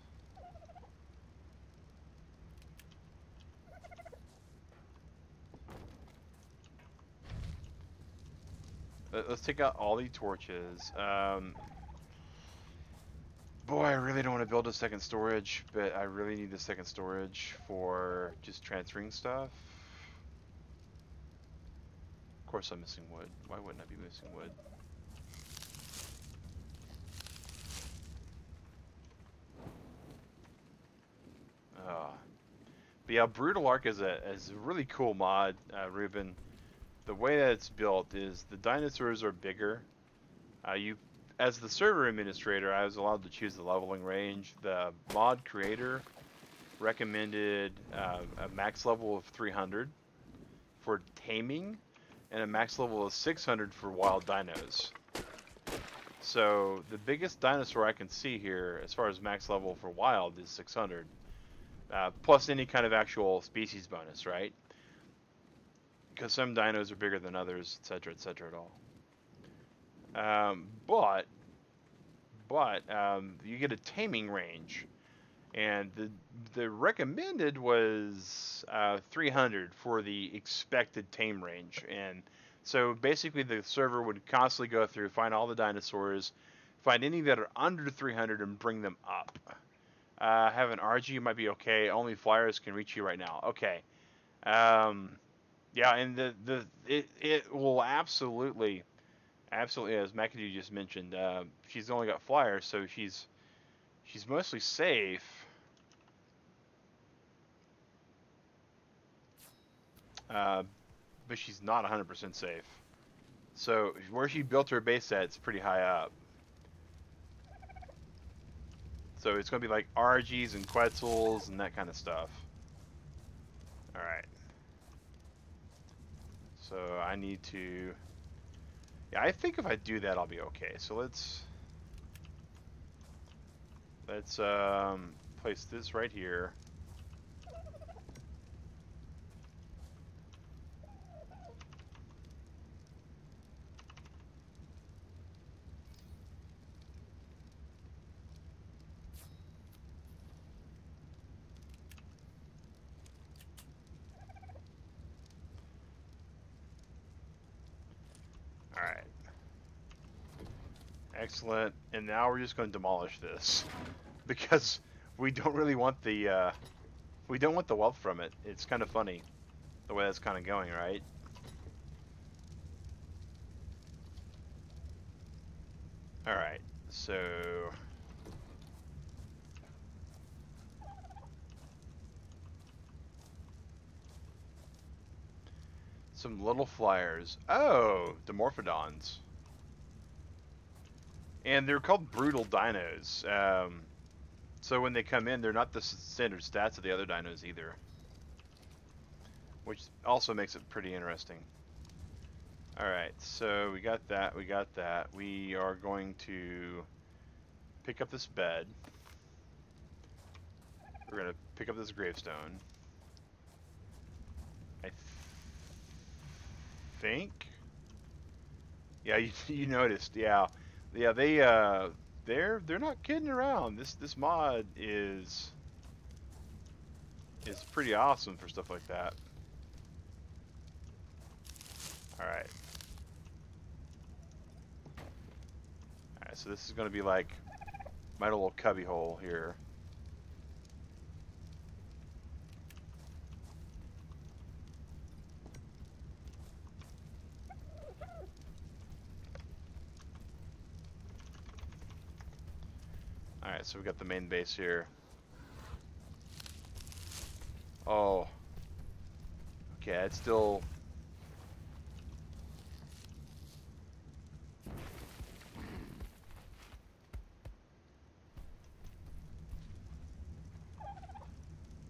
Let's take out all the torches. Um, boy, I really don't want to build a second storage, but I really need the second storage for just transferring stuff. Of course I'm missing wood. Why wouldn't I be missing wood? Uh, but yeah, Brutal Ark is a, is a really cool mod, uh, Ruben the way that it's built is the dinosaurs are bigger. Uh, you, as the server administrator, I was allowed to choose the leveling range. The mod creator recommended uh, a max level of 300 for taming, and a max level of 600 for wild dinos. So the biggest dinosaur I can see here, as far as max level for wild, is 600. Uh, plus any kind of actual species bonus, right? Because some dinos are bigger than others, etc., etc. at all. Um, but, but um, you get a taming range, and the the recommended was uh, 300 for the expected tame range, and so basically the server would constantly go through, find all the dinosaurs, find any that are under 300, and bring them up. Uh, have an RG might be okay. Only flyers can reach you right now. Okay. Um, yeah, and the the it it will absolutely, absolutely as McAdoo just mentioned. Uh, she's only got flyers, so she's she's mostly safe. Uh, but she's not 100% safe. So where she built her base at is pretty high up. So it's going to be like RGs and Quetzals and that kind of stuff. Alright. So I need to... Yeah, I think if I do that, I'll be okay. So let's... Let's um, place this right here. Excellent. And now we're just going to demolish this. Because we don't really want the, uh, we don't want the wealth from it. It's kind of funny the way that's kind of going, right? Alright, so... Some little flyers. Oh, Dimorphodons. And they're called brutal dinos. Um, so when they come in, they're not the standard stats of the other dinos either. Which also makes it pretty interesting. Alright, so we got that, we got that. We are going to pick up this bed. We're going to pick up this gravestone. I th think? Yeah, you, you noticed, yeah yeah, they uh, they're they're not kidding around. This this mod is is pretty awesome for stuff like that. All right. All right, so this is going to be like my little cubby hole here. Alright, so we got the main base here. Oh. Okay, it's still...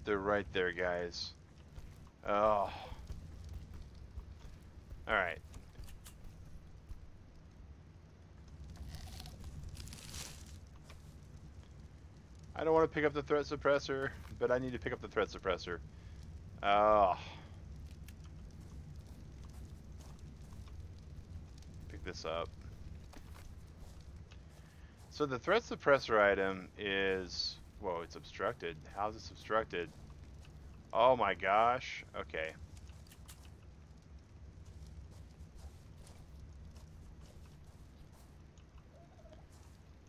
They're right there, guys. Oh. Alright. I don't want to pick up the threat suppressor, but I need to pick up the threat suppressor. Oh. Pick this up. So the threat suppressor item is... Whoa, it's obstructed. How's it obstructed? Oh my gosh. Okay.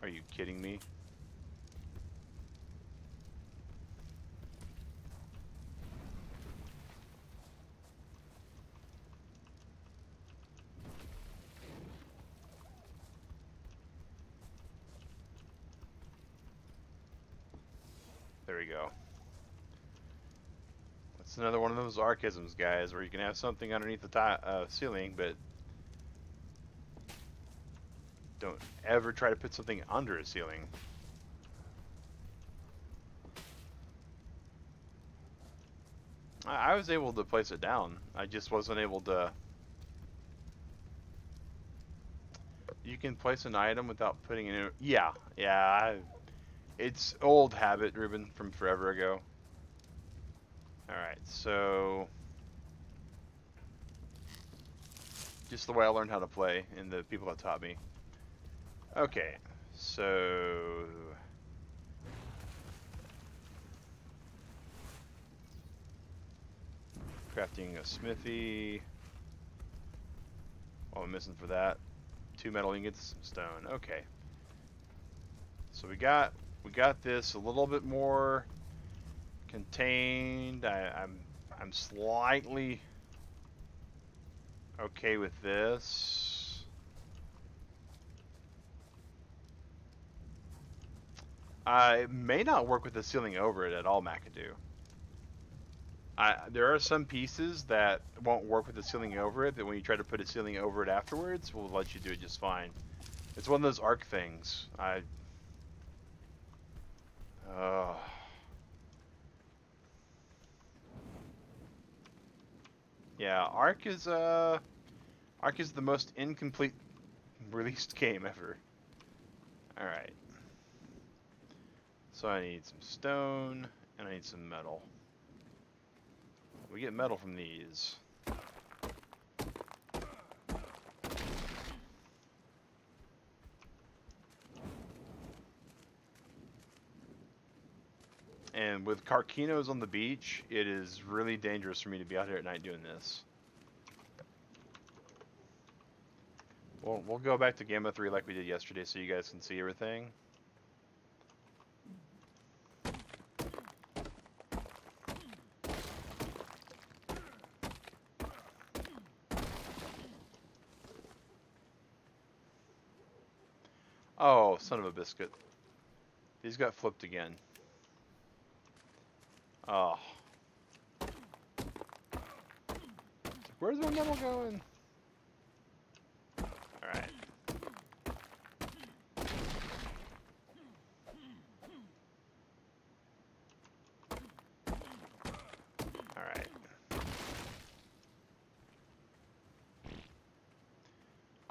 Are you kidding me? Go. That's another one of those archisms, guys, where you can have something underneath the uh, ceiling, but don't ever try to put something under a ceiling. I, I was able to place it down. I just wasn't able to you can place an item without putting it in. Yeah, yeah. I, it's old habit, Ruben, from forever ago. Alright, so... Just the way I learned how to play and the people that taught me. Okay, so... Crafting a smithy. Oh, what am I missing for that? Two metal ingots, some stone. Okay. So we got we got this a little bit more contained. I, I'm I'm slightly okay with this. Uh, I may not work with the ceiling over it at all, McAdoo. I, there are some pieces that won't work with the ceiling over it, that when you try to put a ceiling over it afterwards, will let you do it just fine. It's one of those ARK things. I... Uh, yeah, Ark is, uh... Ark is the most incomplete released game ever. Alright. So I need some stone, and I need some metal. We get metal from these. And with Carcinos on the beach, it is really dangerous for me to be out here at night doing this. Well, we'll go back to Gamma 3 like we did yesterday so you guys can see everything. Oh, son of a biscuit. These got flipped again. Oh. Where's my metal going? Alright. Alright.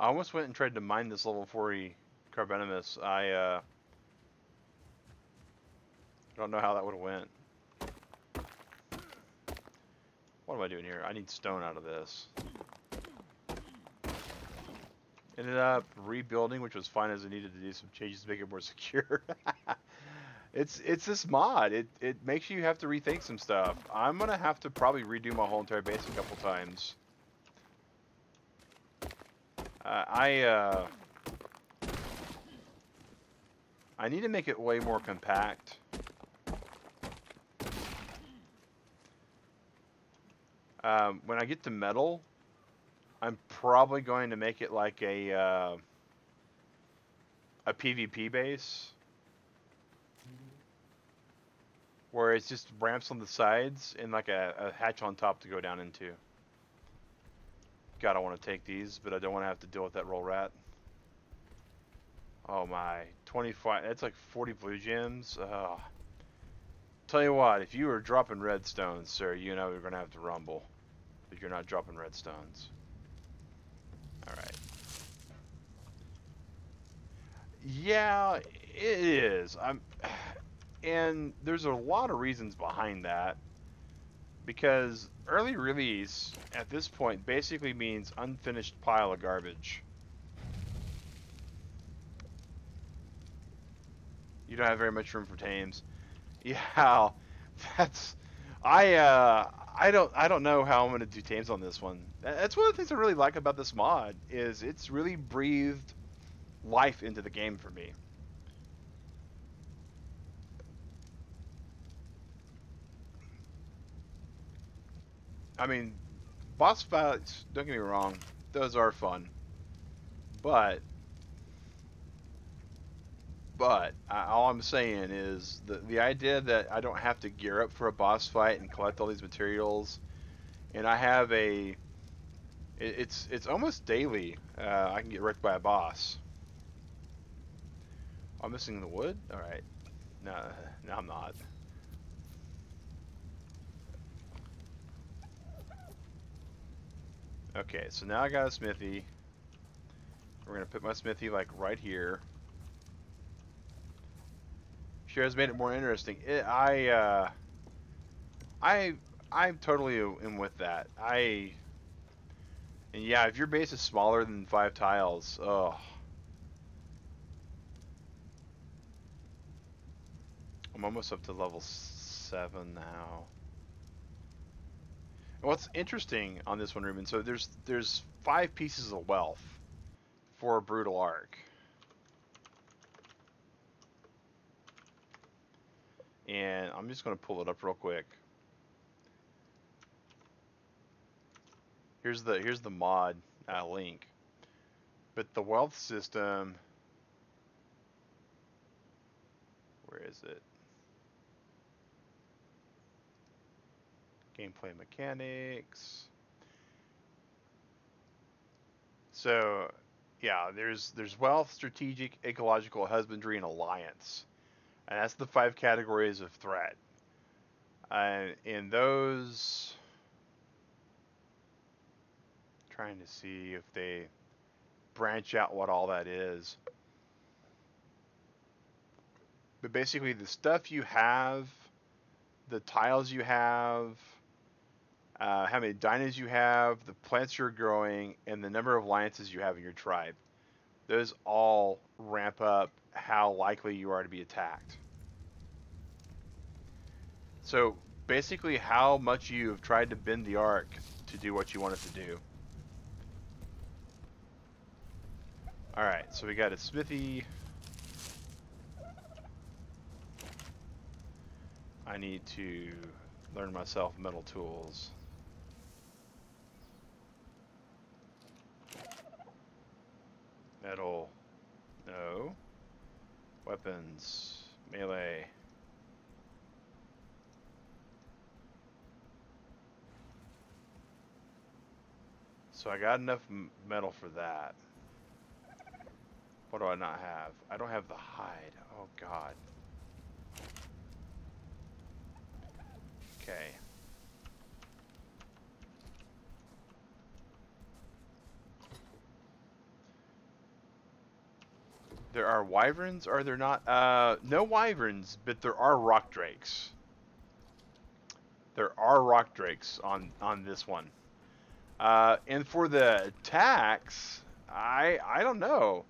I almost went and tried to mine this level 40 Carbonemys. I uh, don't know how that would have went. What am I doing here? I need stone out of this. Ended up rebuilding, which was fine as I needed to do some changes to make it more secure. it's it's this mod. It it makes you have to rethink some stuff. I'm gonna have to probably redo my whole entire base a couple times. Uh, I uh, I need to make it way more compact. Um, when I get to metal, I'm probably going to make it like a uh, a PvP base, where it's just ramps on the sides and like a, a hatch on top to go down into. God, I want to take these, but I don't want to have to deal with that roll rat. Oh my, 25, that's like 40 blue gems. Oh. Tell you what, if you were dropping redstones, sir, you know you're going to have to rumble. If you're not dropping redstones. Alright. Yeah, it is. I'm, and there's a lot of reasons behind that. Because early release, at this point, basically means unfinished pile of garbage. You don't have very much room for tames. Yeah, that's I uh I don't I don't know how I'm gonna do tames on this one. That's one of the things I really like about this mod is it's really breathed life into the game for me. I mean, boss fights, don't get me wrong, those are fun. But but I, all I'm saying is the the idea that I don't have to gear up for a boss fight and collect all these materials, and I have a it, it's it's almost daily uh, I can get wrecked by a boss. I'm missing the wood. All right, no, no, I'm not. Okay, so now I got a smithy. We're gonna put my smithy like right here. Sure has made it more interesting. It, I, uh, I, I'm totally in with that. I, and yeah, if your base is smaller than five tiles, oh. I'm almost up to level seven now. And what's interesting on this one, Ruben? So there's there's five pieces of wealth for a Brutal ARK. And I'm just going to pull it up real quick. Here's the here's the mod uh, link. But the wealth system where is it? Gameplay mechanics. So, yeah, there's there's wealth, strategic, ecological, husbandry, and alliance, and that's the five categories of threat. And in those, trying to see if they branch out what all that is. But basically, the stuff you have, the tiles you have, uh, how many dinos you have, the plants you're growing, and the number of alliances you have in your tribe. Those all ramp up how likely you are to be attacked. So basically how much you have tried to bend the ARK to do what you want it to do. Alright, so we got a smithy. I need to learn myself metal tools. Metal. No. Weapons. Melee. So I got enough metal for that. What do I not have? I don't have the hide. Oh god. Okay. There are wyverns, are there not? Uh, no wyverns, but there are rock drakes. There are rock drakes on on this one. Uh, and for the attacks, I I don't know.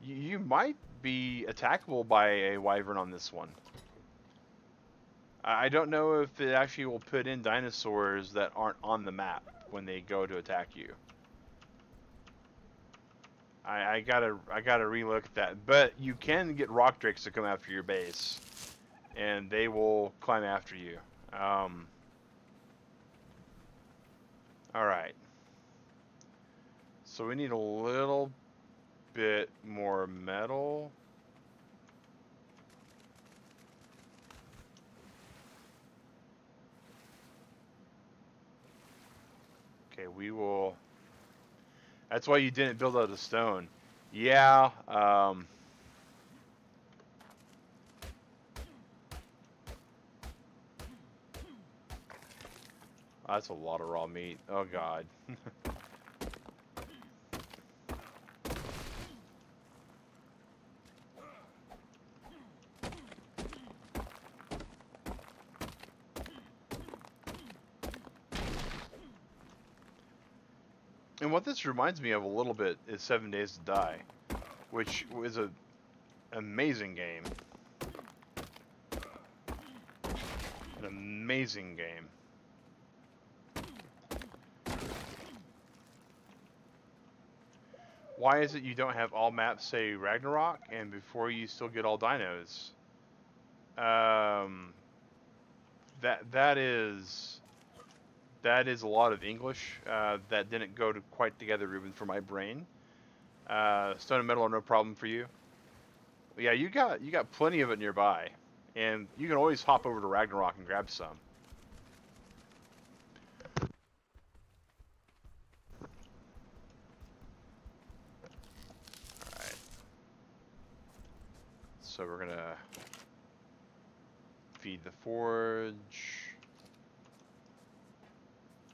You, you might be attackable by a wyvern on this one. I don't know if it actually will put in dinosaurs that aren't on the map when they go to attack you. I, I gotta I gotta relook at that. But you can get rock drakes to come after your base, and they will climb after you. Um, all right. So we need a little bit more metal. Okay, we will that's why you didn't build out of stone. Yeah, um... That's a lot of raw meat. Oh god. And what this reminds me of a little bit is Seven Days to Die, which is a amazing game. An amazing game. Why is it you don't have all maps say Ragnarok and before you still get all dinos? Um, that that is that is a lot of English uh, that didn't go to quite together, Ruben, for my brain. Uh, stone and metal are no problem for you. yeah, you got you got plenty of it nearby, and you can always hop over to Ragnarok and grab some. So we're gonna feed the forge.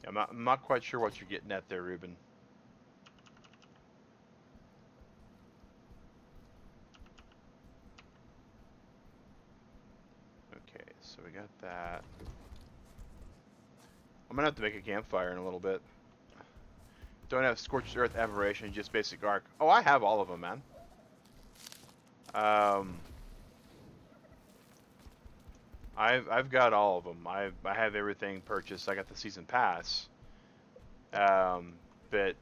I'm not, I'm not quite sure what you're getting at there, Ruben. Okay, so we got that. I'm gonna have to make a campfire in a little bit. Don't have Scorched Earth Aberration, just basic ARK. Oh, I have all of them, man. Um, I've I've got all of them. I I have everything purchased. I got the season pass. Um, but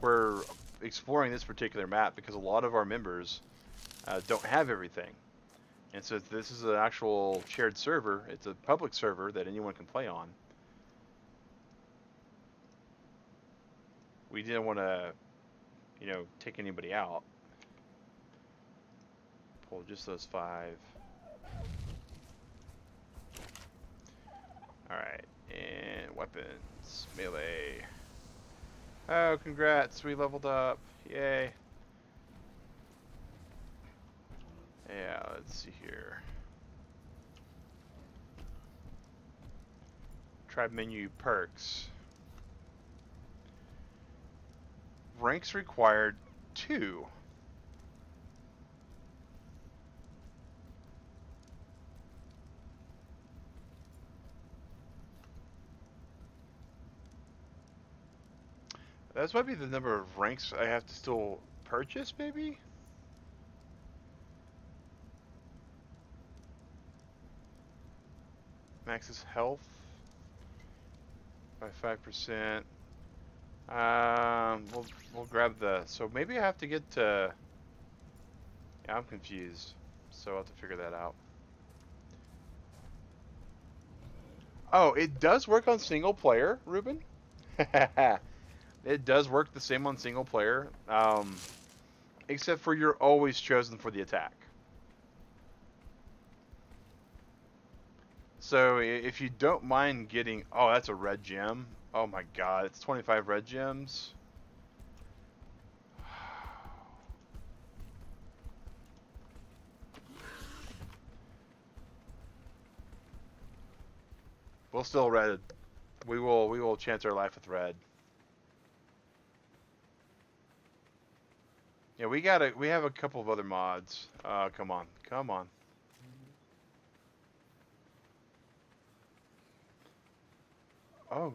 we're exploring this particular map because a lot of our members uh, don't have everything. And so this is an actual shared server. It's a public server that anyone can play on. We didn't want to, you know, take anybody out. Pull just those five. Alright, and weapons, melee. Oh, congrats, we leveled up. Yay. Yeah, let's see here. Tribe menu perks. Ranks required two. That's might be the number of ranks I have to still purchase, maybe? Max's health by 5%. Um, we'll, we'll grab the, so maybe I have to get to, yeah, I'm confused. So I'll have to figure that out. Oh, it does work on single player, Ruben? it does work the same on single player, um, except for you're always chosen for the attack. So if you don't mind getting, oh, that's a red gem. Oh my god, it's 25 red gems. We'll still red. We will we will chance our life with red. Yeah, we got a we have a couple of other mods. Uh come on. Come on. Oh.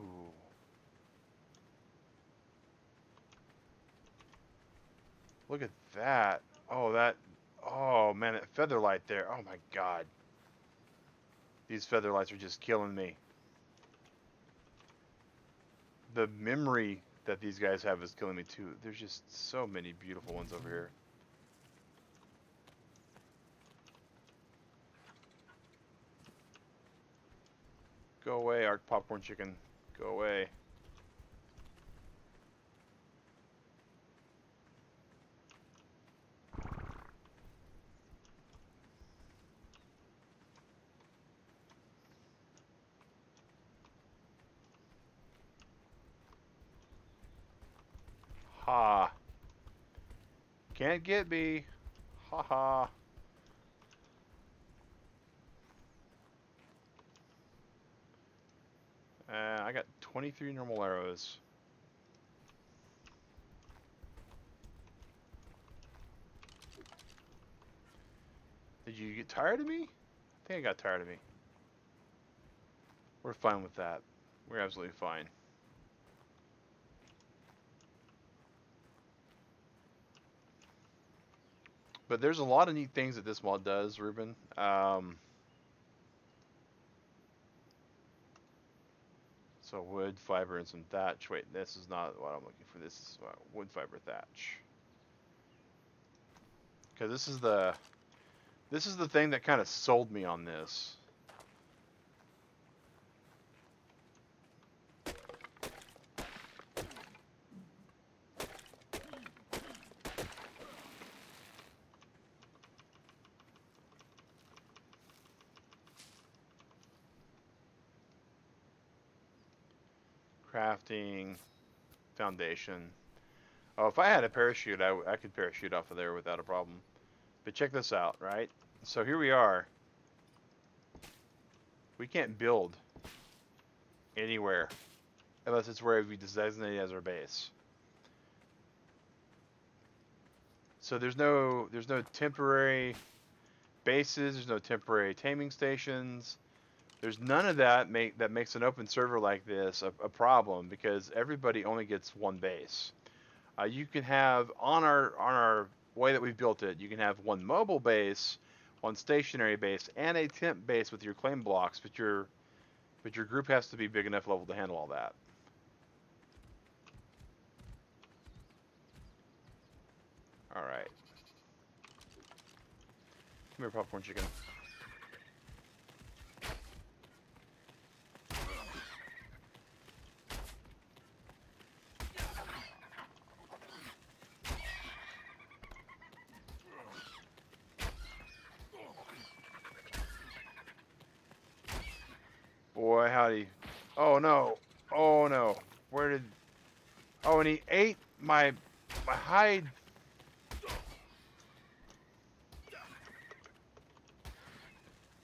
Look at that. Oh, that. Oh, man, that Featherlight there. Oh, my God. These Featherlights are just killing me. The memory that these guys have is killing me, too. There's just so many beautiful ones over here. Go away, ARK Popcorn Chicken. Go away. Ha. Can't get me. Ha ha. Uh, I got 23 normal arrows. Did you get tired of me? I think I got tired of me. We're fine with that. We're absolutely fine. But there's a lot of neat things that this mod does, Ruben. Um, So wood, fiber, and some thatch. Wait, this is not what I'm looking for. This is wood, fiber, thatch. Because this is the, this is the thing that kind of sold me on this. Crafting, foundation. Oh, if I had a parachute, I, I could parachute off of there without a problem. But check this out, right? So here we are. We can't build anywhere unless it's where we designate as our base. So there's no there's no temporary bases, there's no temporary taming stations, There's none of that make that makes an open server like this a, a problem because everybody only gets one base. Uh, you can have on our on our way that we've built it, you can have one mobile base, one stationary base, and a temp base with your claim blocks, but your but your group has to be big enough level to handle all that. All right. Come here, popcorn chicken. Boy, howdy. Oh no. Oh no. Where did... Oh, and he ate my... My hide.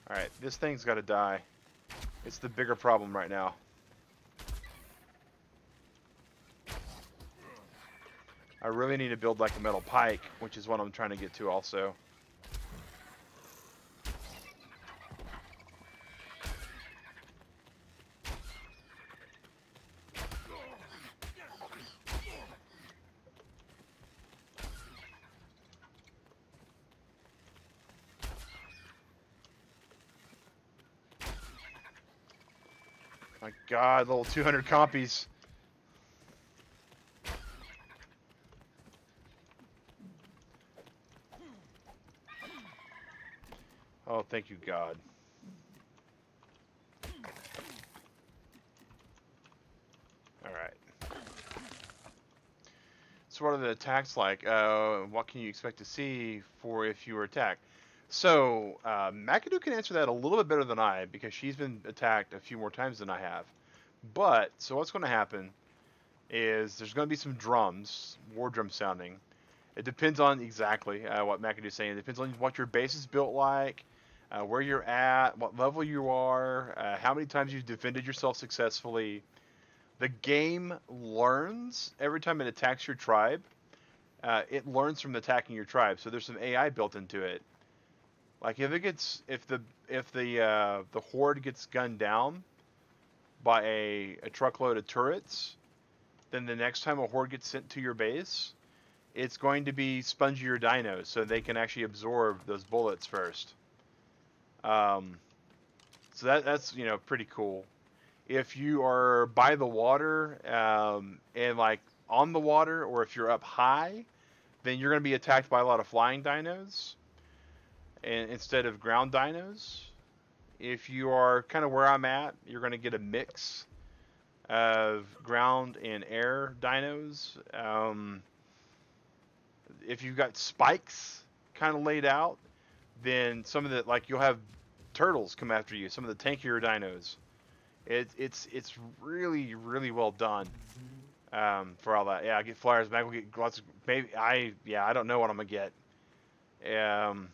Alright, this thing's gotta die. It's the bigger problem right now. I really need to build like a metal pike, which is what I'm trying to get to also. My god, little 200 copies. Oh, thank you, God. Alright. So what are the attacks like? Uh, what can you expect to see for if you were attacked? So, uh, McAdoo can answer that a little bit better than I because she's been attacked a few more times than I have. But, so what's going to happen is there's going to be some drums, war drum sounding. It depends on exactly uh, what McAdoo's saying. It depends on what your base is built like, uh, where you're at, what level you are, uh, how many times you've defended yourself successfully. The game learns every time it attacks your tribe. Uh, it learns from attacking your tribe, so there's some AI built into it. Like if it gets if the if the uh, the horde gets gunned down by a, a truckload of turrets, then the next time a horde gets sent to your base, it's going to be spongier dinos, so they can actually absorb those bullets first. Um, so that that's you know pretty cool. If you are by the water um, and like on the water, or if you're up high, then you're going to be attacked by a lot of flying dinos instead of ground dinos. If you are kind of where I'm at, you're going to get a mix of ground and air dinos. Um, if you've got spikes kind of laid out, then some of the like you'll have turtles come after you. Some of the tankier dinos. It, it's it's really really well done um, for all that. Yeah, I get flyers back. We get lots of maybe I yeah I don't know what I'm gonna get. Um,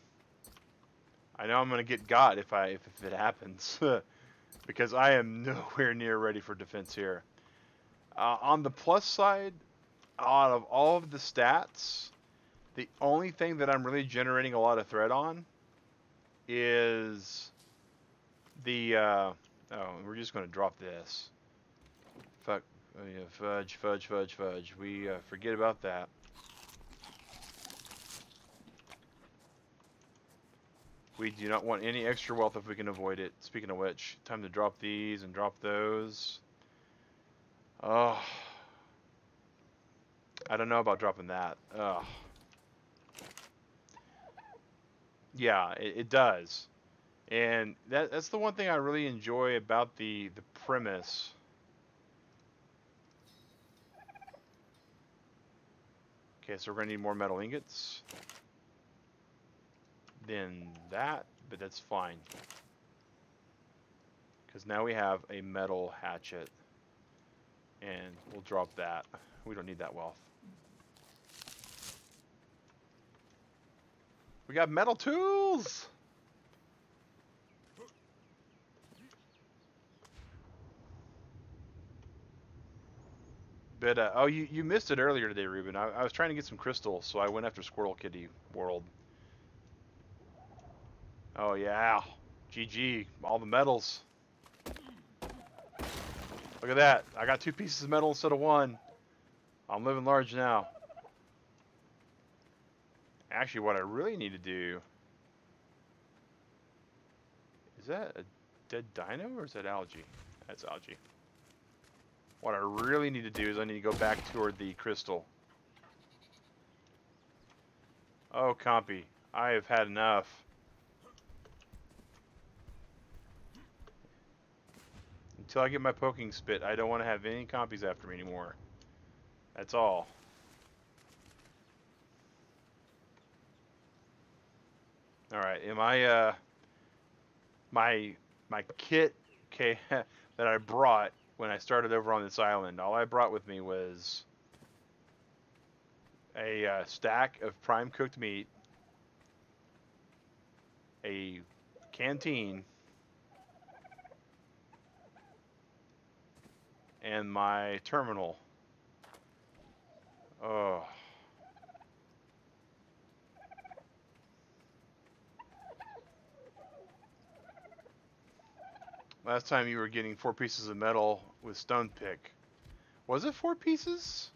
I know I'm gonna get got if I if, it happens, because I am nowhere near ready for defense here. Uh, on the plus side, out of all of the stats, the only thing that I'm really generating a lot of threat on is the. Uh, oh, we're just gonna drop this. Fuck. Oh, yeah, fudge, fudge, fudge, fudge. We uh, forget about that. We do not want any extra wealth if we can avoid it. Speaking of which, time to drop these and drop those. Oh. I don't know about dropping that. Ugh. Yeah, it, it does. And that, that's the one thing I really enjoy about the, the premise. Okay, so we're going to need more metal ingots than that, but that's fine. Because now we have a metal hatchet. And we'll drop that. We don't need that wealth. We got metal tools! But, uh, oh, you, you missed it earlier today, Ruben. I, I was trying to get some crystals, so I went after Squirrel Kitty World. Oh yeah, GG, all the medals. Look at that. I got two pieces of metal instead of one. I'm living large now. Actually, what I really need to do... Is that a dead dino or is that algae? That's algae. What I really need to do is I need to go back toward the crystal. Oh, Compy. I have had enough. Until I get my poking spit, I don't want to have any Compies after me anymore. That's all. Alright, am I, uh... My, my kit okay, that I brought when I started over on this island, all I brought with me was a uh, stack of prime cooked meat, a canteen, and my terminal. Oh. Last time you were getting four pieces of metal with stone pick. Was it four pieces?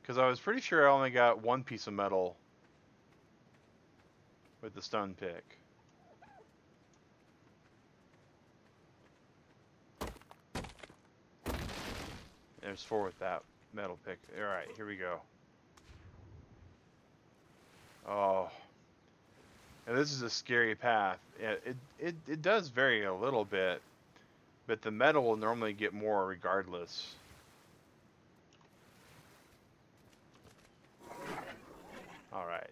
Because I was pretty sure I only got one piece of metal with the stone pick. There's four with that metal pick. Alright, here we go. Oh. And this is a scary path. It, it, it does vary a little bit, but the metal will normally get more regardless. All right.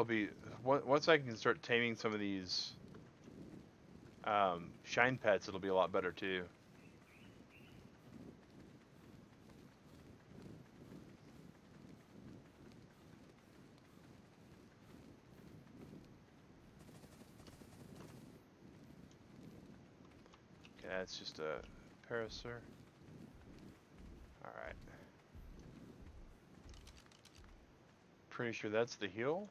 It'll be once I can start taming some of these um, shine pets, it'll be a lot better too. Okay, that's just a parasaur. Alright. Pretty sure that's the heel.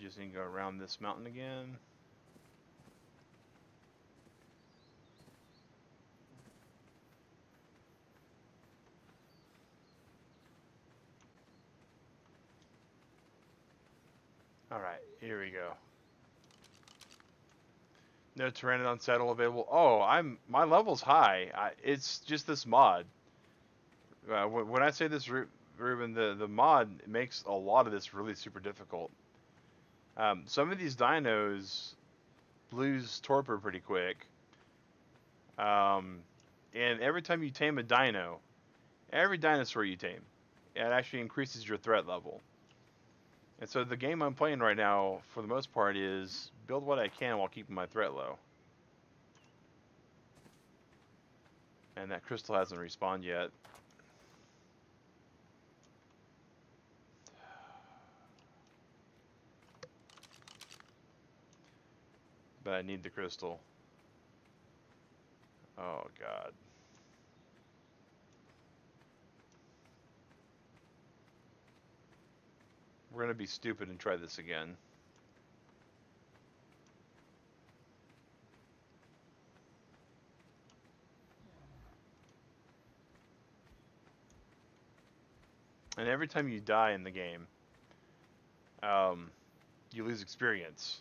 Just need to go around this mountain again. Alright, here we go. No Pteranodon saddle available. Oh, I'm my level's high. I, it's just this mod. Uh, when I say this, Ruben, the the mod makes a lot of this really super difficult. Um, some of these dinos lose torpor pretty quick. Um, and every time you tame a dino, every dinosaur you tame, it actually increases your threat level. And so the game I'm playing right now, for the most part, is build what I can while keeping my threat low. And that crystal hasn't respawned yet. But I need the crystal. Oh god. We're gonna be stupid and try this again. And every time you die in the game, um, you lose experience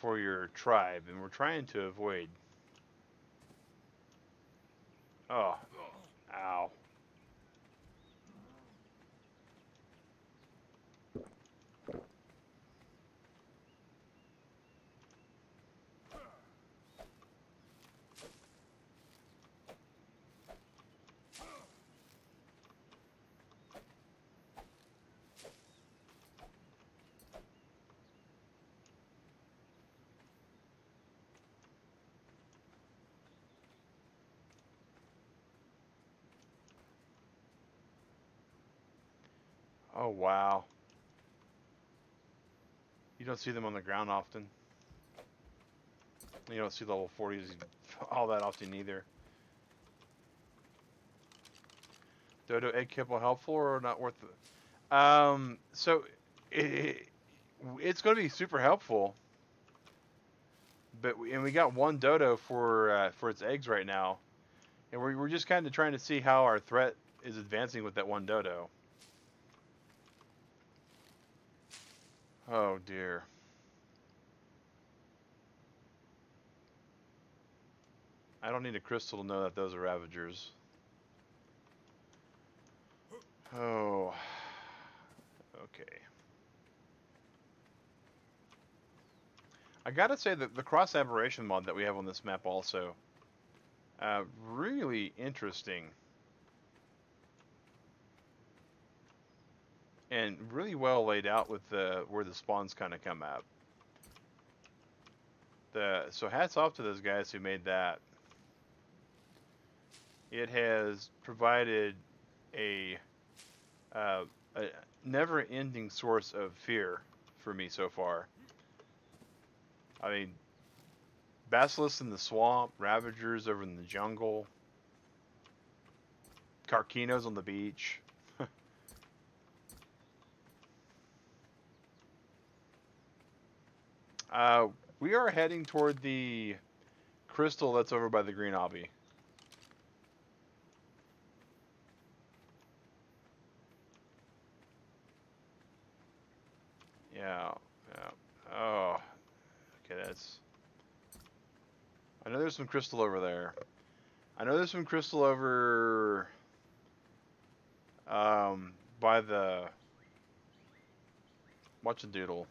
for your tribe, and we're trying to avoid... Oh. Ow. Oh, wow. You don't see them on the ground often. You don't see level 40s all that often either. Dodo egg kibble helpful or not worth it? Um, so it, it's going to be super helpful. But we, and we got one dodo for uh, for its eggs right now, and we're we're just kind of trying to see how our threat is advancing with that one dodo. Oh dear. I don't need a crystal to know that those are Ravagers. Oh. Okay. I gotta say that the cross aberration mod that we have on this map also, uh, really interesting. And really well laid out with the where the spawns kind of come out. The so hats off to those guys who made that. It has provided a, uh, a never-ending source of fear for me so far. I mean, Basilisk in the swamp, Ravagers over in the jungle, Karkinos on the beach. Uh, we are heading toward the crystal that's over by the green obby. Yeah, yeah. Oh, okay, that's... I know there's some crystal over there. I know there's some crystal over... Um, by the... Watch a doodle.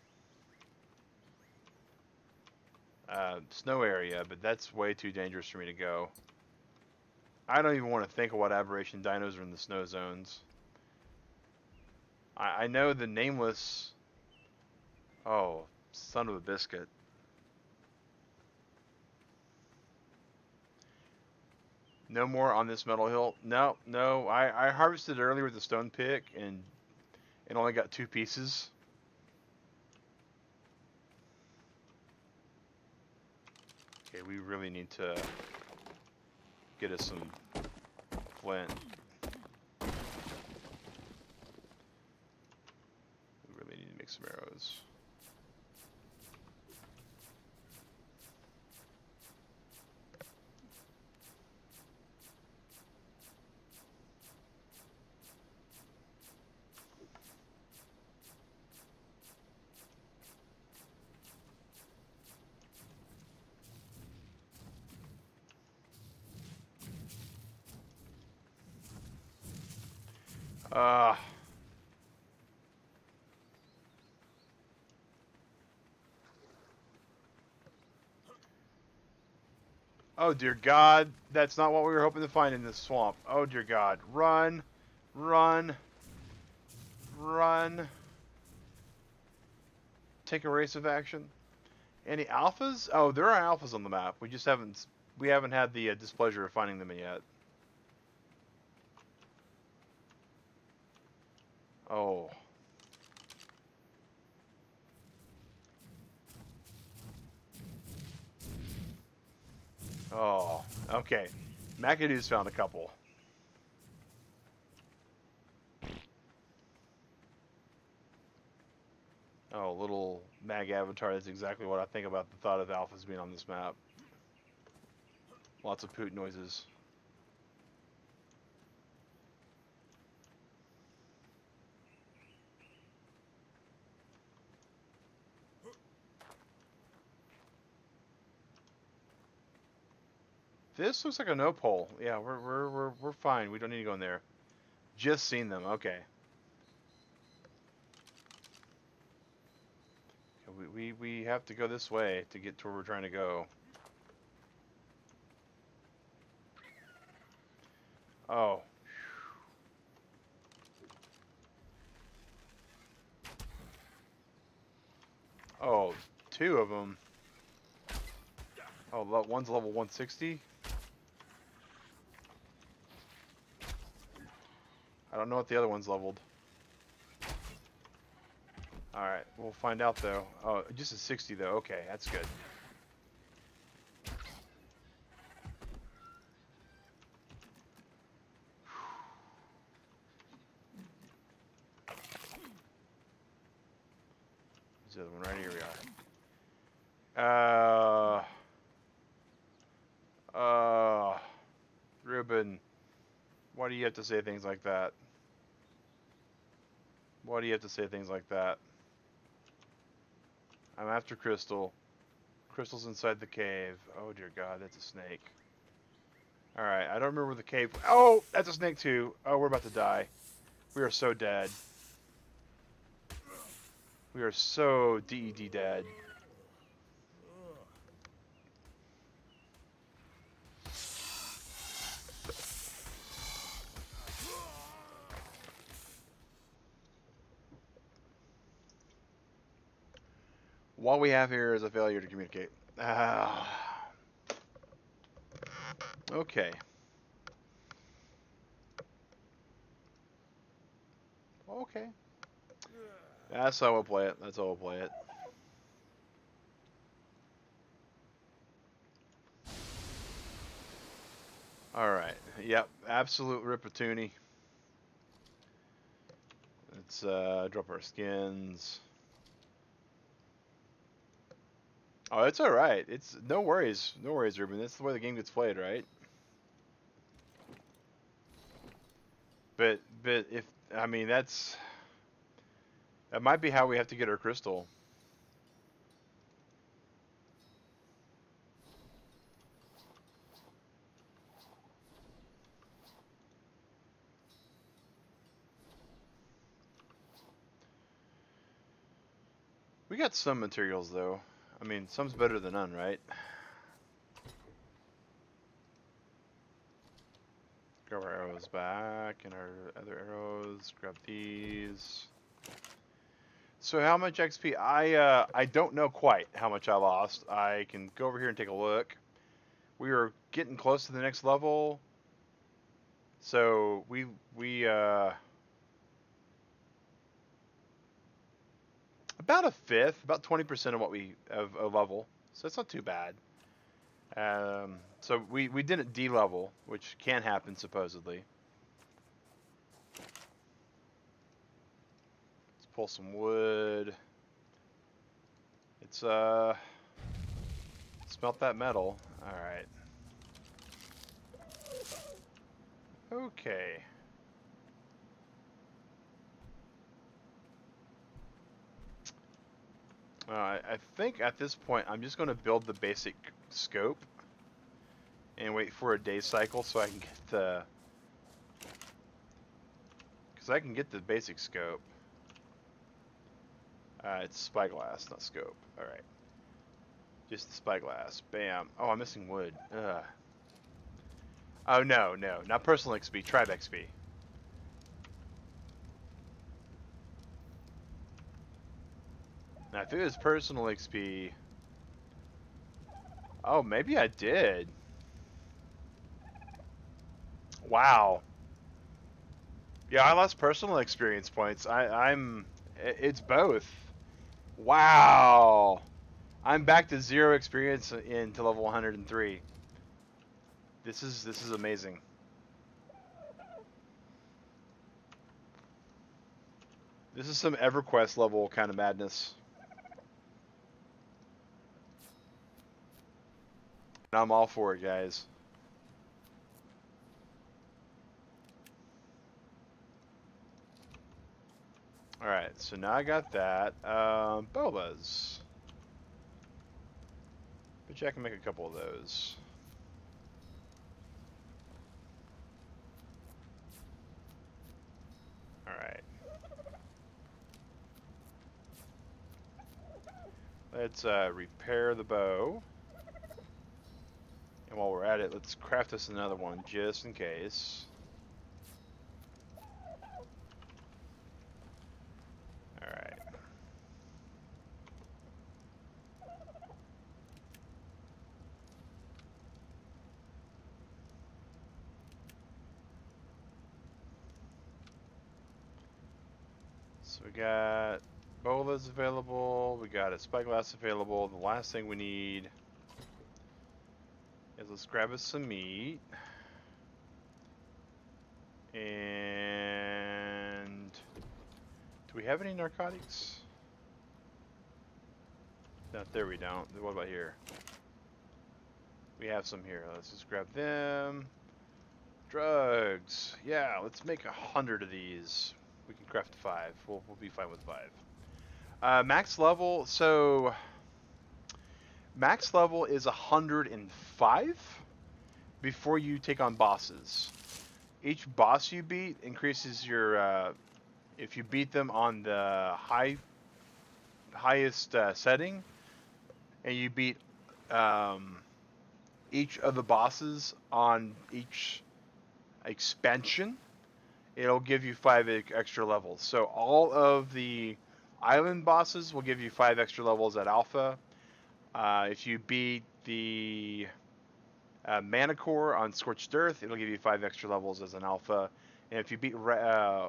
Uh, snow area, but that's way too dangerous for me to go. I don't even want to think of what aberration dinos are in the snow zones. I, I know the nameless Oh, son of a biscuit. No more on this metal hill. No, no. I, I harvested earlier with the stone pick and it only got two pieces. Okay, we really need to get us some flint. We really need to make some arrows. Uh, oh dear God, that's not what we were hoping to find in this swamp. Oh dear God, run, run, run. Take a race of action. Any alphas? Oh, there are alphas on the map. We just haven't we haven't had the uh, displeasure of finding them yet. Oh. Oh, okay. McAdoo's found a couple. Oh, little mag avatar. That's exactly what I think about the thought of alphas being on this map. Lots of poot noises. This looks like a no pole. Yeah, we're we're we're we're fine. We don't need to go in there. Just seen them. Okay. We we we have to go this way to get to where we're trying to go. Oh. Oh, two of them. Oh, one's level 160. I don't know what the other one's leveled. Alright, we'll find out though. Oh, just a 60 though. Okay, that's good. There's the other one right here we are. Uh, uh, Ruben, why do you have to say things like that? Why do you have to say things like that? I'm after Crystal. Crystal's inside the cave. Oh dear God, that's a snake. Alright, I don't remember the cave... Oh, that's a snake too. Oh, we're about to die. We are so dead. We are so DED dead. What we have here is a failure to communicate. Ah. Okay. Okay. That's how we'll play it. That's how we'll play it. Alright. Yep. Absolute Ripatoonie. Let's uh, drop our skins. Oh, it's alright. It's no worries. No worries, Ruben. That's the way the game gets played, right? But but if I mean that's that might be how we have to get our crystal. We got some materials though. I mean, some's better than none, right? Grab our arrows back and our other arrows. Grab these. So how much XP? I uh, I don't know quite how much I lost. I can go over here and take a look. We are getting close to the next level. So we we uh, about a fifth, about 20% of what we of a level. So it's not too bad. Um, so we, we didn't D-level, which can happen supposedly. Let's pull some wood. It's, uh, smelt that metal. Alright. Okay. Uh, I think at this point I'm just going to build the basic scope and wait for a day cycle so I can get the because I can get the basic scope. Uh, it's spyglass, not scope. All right, just the spyglass. Bam. Oh, I'm missing wood. Ugh. Oh no, no, not personal XP, tribe XP. Now, if it was personal XP... Oh, maybe I did. Wow. Yeah, I lost personal experience points. I, I'm... It's both. Wow. I'm back to zero experience into level 103. This is this is amazing. This is some EverQuest level kind of madness. I'm all for it, guys. Alright, so now I got that. Um, Bolas. Bet you I can make a couple of those. Alright. Let's uh, repair the bow. And while we're at it, let's craft us another one just in case. Alright. So we got Bola's available. We got a spyglass available. The last thing we need is let's grab us some meat. And do we have any narcotics? No, there we don't. What about here? We have some here. Let's just grab them. Drugs. Yeah, let's make a hundred of these. We can craft five. We'll, we'll be fine with five. Uh, max level. So max level is 105 before you take on bosses. Each boss you beat increases your. Uh, if you beat them on the high highest uh, setting, and you beat um, each of the bosses on each expansion, it'll give you five extra levels. So all of the island bosses will give you five extra levels at alpha. Uh, if you beat the uh, Manticore on Scorched Earth, it'll give you five extra levels as an alpha. And if you beat uh,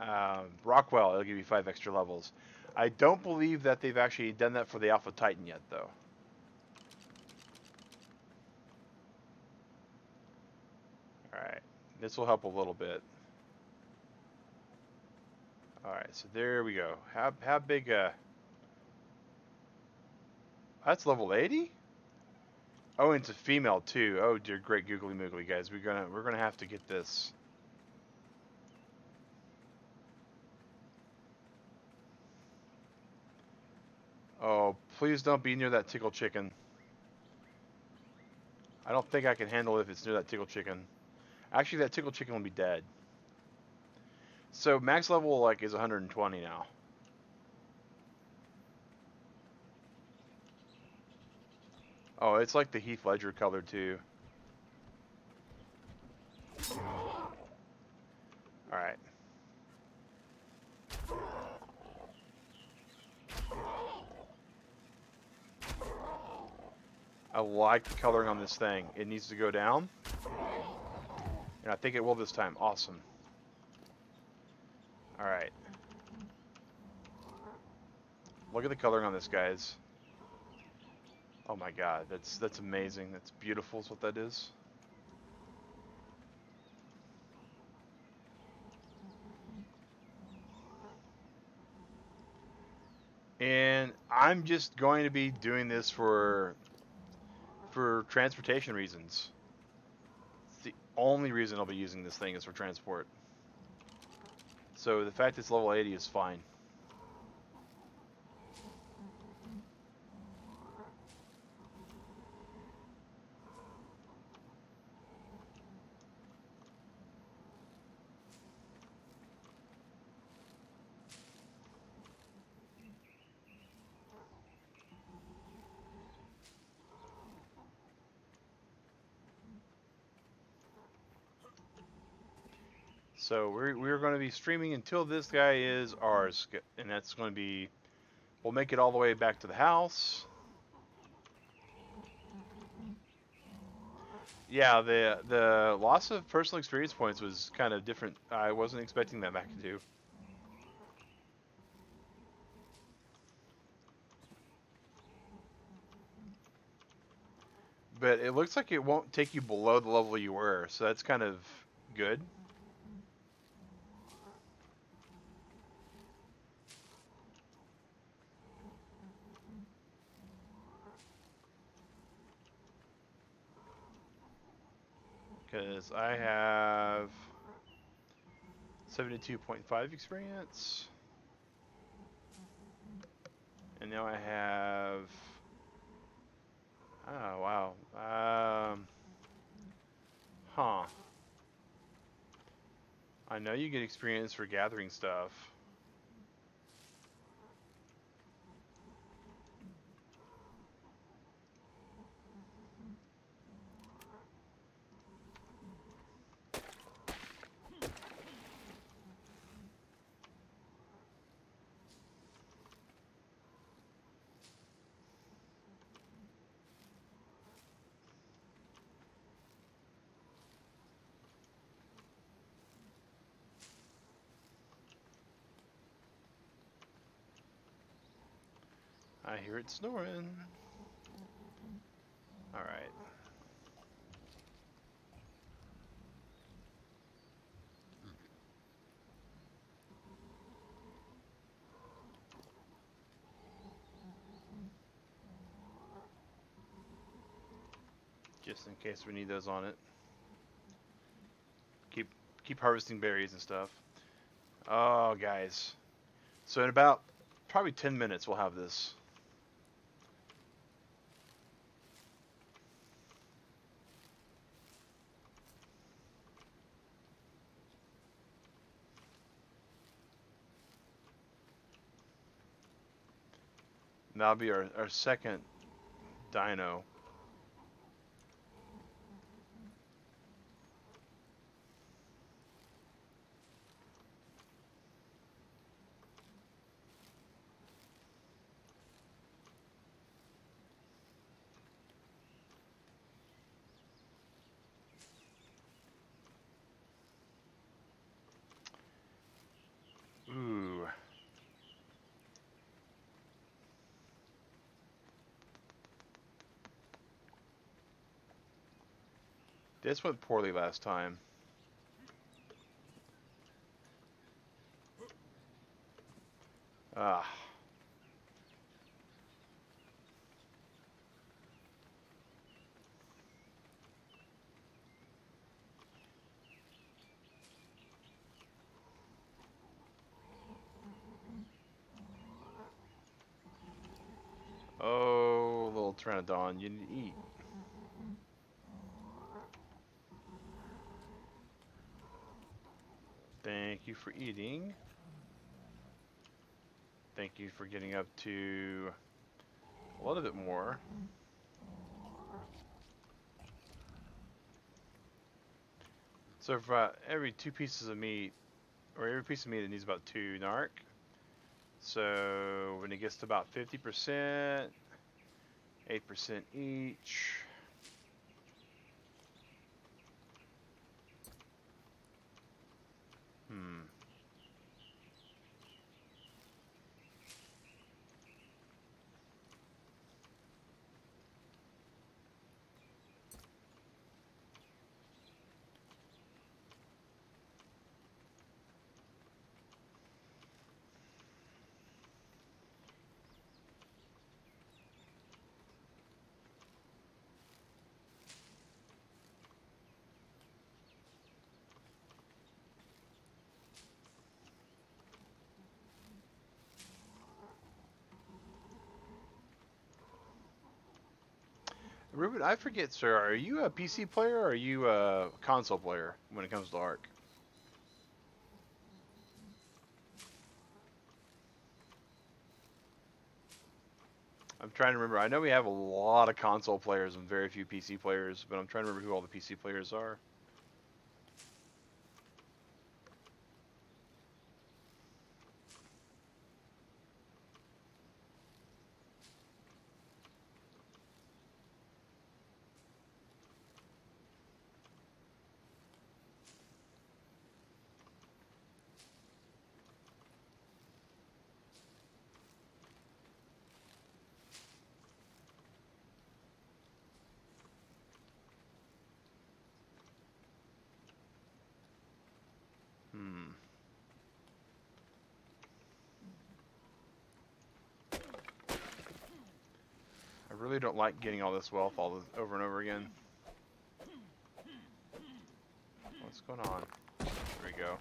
uh, Rockwell, it'll give you five extra levels. I don't believe that they've actually done that for the Alpha Titan yet, though. Alright, this will help a little bit. Alright, so there we go. How, how big, uh... That's level 80? Oh, and it's a female too. Oh dear great googly moogly guys. We're gonna we're gonna have to get this. Oh, please don't be near that tickle chicken. I don't think I can handle it if it's near that tickle chicken. Actually, that tickle chicken will be dead. So max level like is 120 now. Oh, it's like the Heath Ledger color too. Alright. I like the coloring on this thing. It needs to go down. And I think it will this time. Awesome. Alright. Look at the coloring on this, guys. Oh my god, that's that's amazing. That's beautiful is what that is. And I'm just going to be doing this for for transportation reasons. It's the only reason I'll be using this thing is for transport. So the fact it's level 80 is fine. So we're, we're going to be streaming until this guy is ours, and that's going to be, we'll make it all the way back to the house. Yeah, the the loss of personal experience points was kind of different. I wasn't expecting that back to. But it looks like it won't take you below the level you were, so that's kind of good. Because I have 72.5 experience. And now I have, oh wow, um, huh. I know you get experience for gathering stuff. I hear it snoring. Alright. Just in case we need those on it. Keep keep harvesting berries and stuff. Oh, guys. So in about probably 10 minutes we'll have this. That'll be our, our second dino. This went poorly last time. Ah. Oh, little Pteranodon, you need to eat. Thank you for eating. Thank you for getting up to a little bit more. So for uh, every two pieces of meat, or every piece of meat, it needs about two narc. So when it gets to about 50%, 8% each. Hmm. Ruben, I forget, sir. Are you a PC player or are you a console player when it comes to ARK? I'm trying to remember. I know we have a lot of console players and very few PC players, but I'm trying to remember who all the PC players are. Like getting all this wealth all over and over again. What's going on? There we go.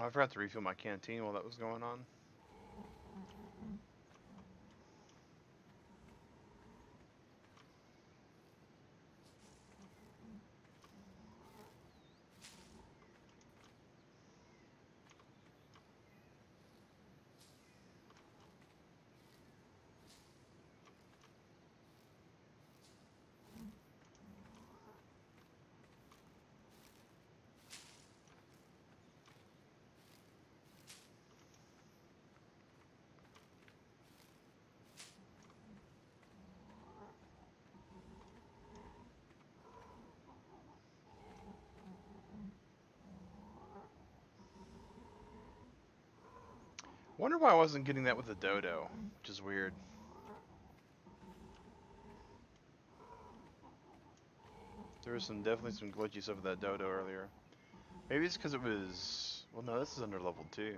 I forgot to refill my canteen while that was going on. wonder why I wasn't getting that with the dodo, which is weird. There was some definitely some glitchy stuff with that dodo earlier. Maybe it's because it was... Well, no, this is under level 2.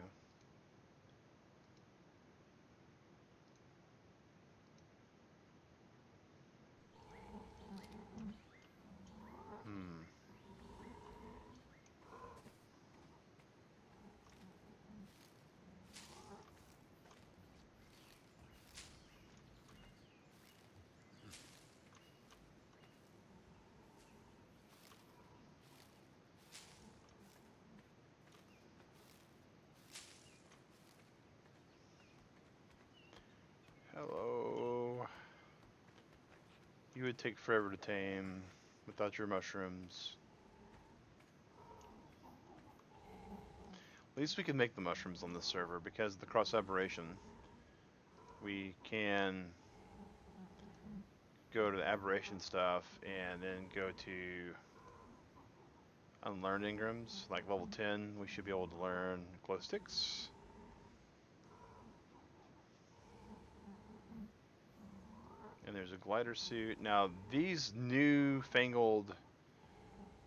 Take forever to tame without your mushrooms. At least we can make the mushrooms on this server because of the cross aberration. We can go to the aberration stuff and then go to unlearn engrams. Like level 10, we should be able to learn glow sticks. And there's a glider suit. Now, these new fangled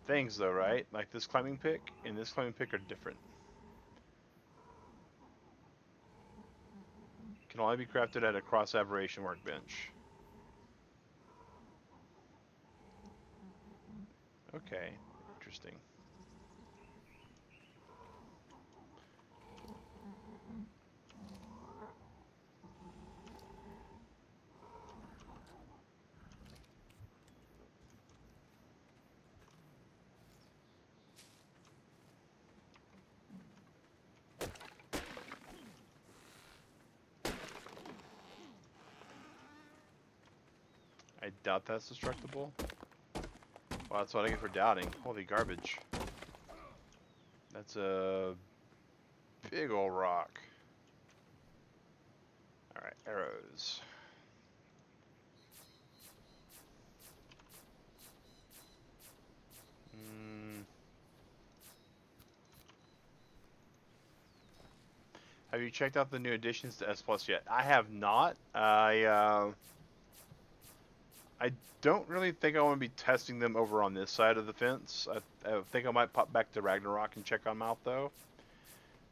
things, though, right? Like this climbing pick and this climbing pick are different. Can only be crafted at a cross aberration workbench. Okay, interesting. I doubt that's destructible. Well, that's what I get for doubting. Holy garbage. That's a big old rock. Alright, arrows. Mm. Have you checked out the new additions to S Plus yet? I have not. I uh, I don't really think I want to be testing them over on this side of the fence. I, I think I might pop back to Ragnarok and check them out though.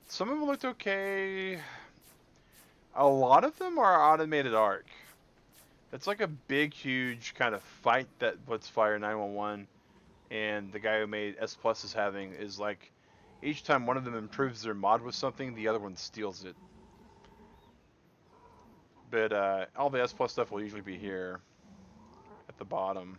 Some of them looked okay. A lot of them are Automated ARK. It's like a big, huge kind of fight that what's Fire 911 and the guy who made S Plus is having is like each time one of them improves their mod with something, the other one steals it. But uh, all the S Plus stuff will usually be here the bottom.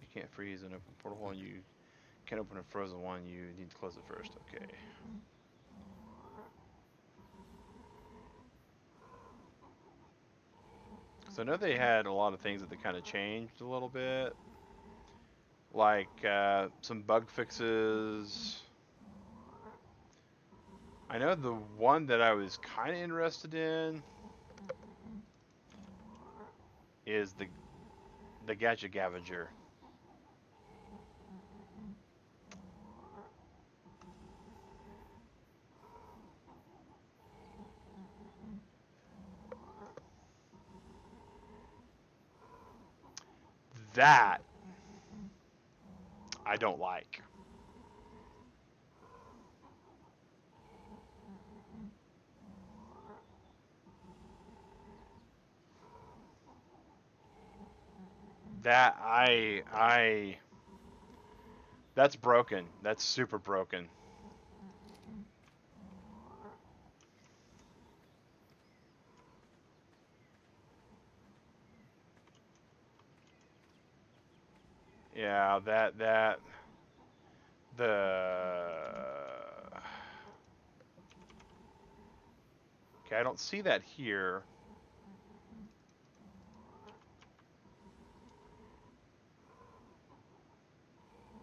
You can't freeze an open portal and you can't open a frozen one, you need to close it first. Okay. So I know they had a lot of things that they kind of changed a little bit like uh, some bug fixes. I know the one that I was kind of interested in is the the Gadget Gavager. That I don't like. That I I that's broken. That's super broken. Yeah, that that the Okay, I don't see that here.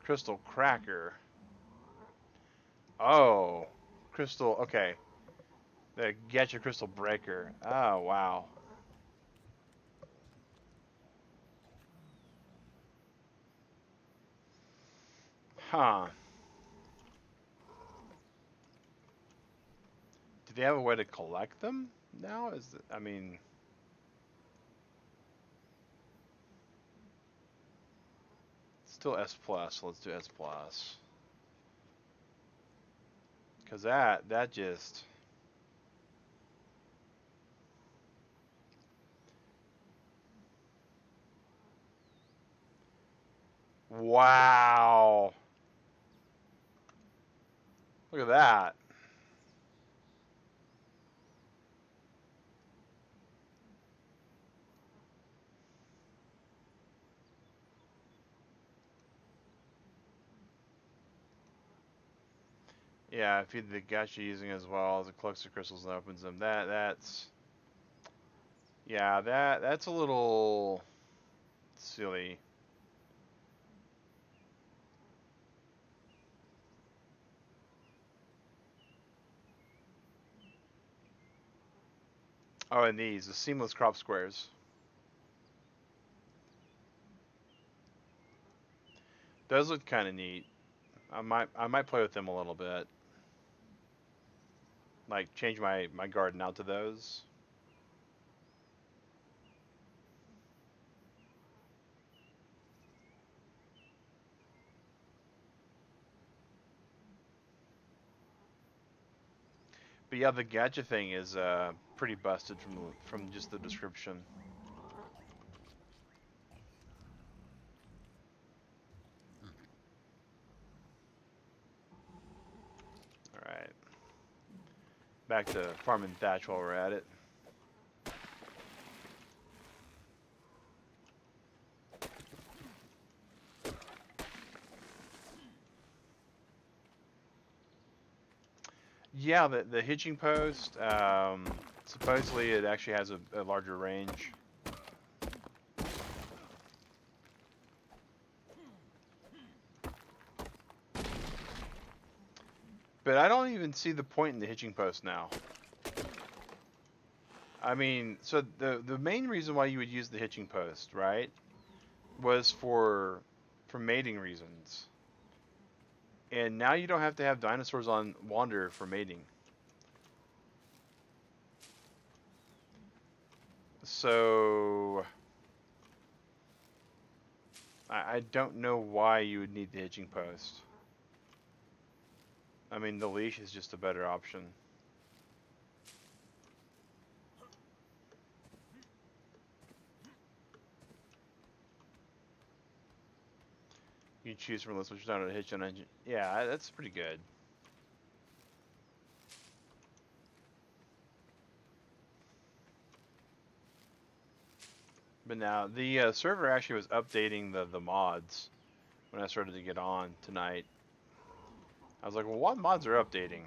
Crystal Cracker. Oh, Crystal, okay. The Gacha Crystal Breaker. Oh, wow. Huh. Do they have a way to collect them now? Is it, I mean... Still S plus, so let's do S plus. Cause that that just Wow. Look at that. Yeah, if you the gacha using as well as the crystals and opens them, that that's yeah, that that's a little silly. Oh, and these, the seamless crop squares. Those look kind of neat. I might I might play with them a little bit. Like change my my garden out to those. But yeah, the gadget thing is uh, pretty busted from from just the description. All right, back to farming thatch while we're at it. Yeah, the the hitching post. Um, supposedly, it actually has a, a larger range. But I don't even see the point in the hitching post now. I mean, so the the main reason why you would use the hitching post, right, was for for mating reasons. And now you don't have to have dinosaurs on wander for mating. So I, I don't know why you would need the hitching post. I mean, the leash is just a better option. You choose from list which is not a hitch on engine. Yeah, that's pretty good. But now, the uh, server actually was updating the, the mods when I started to get on tonight. I was like, well, what mods are updating?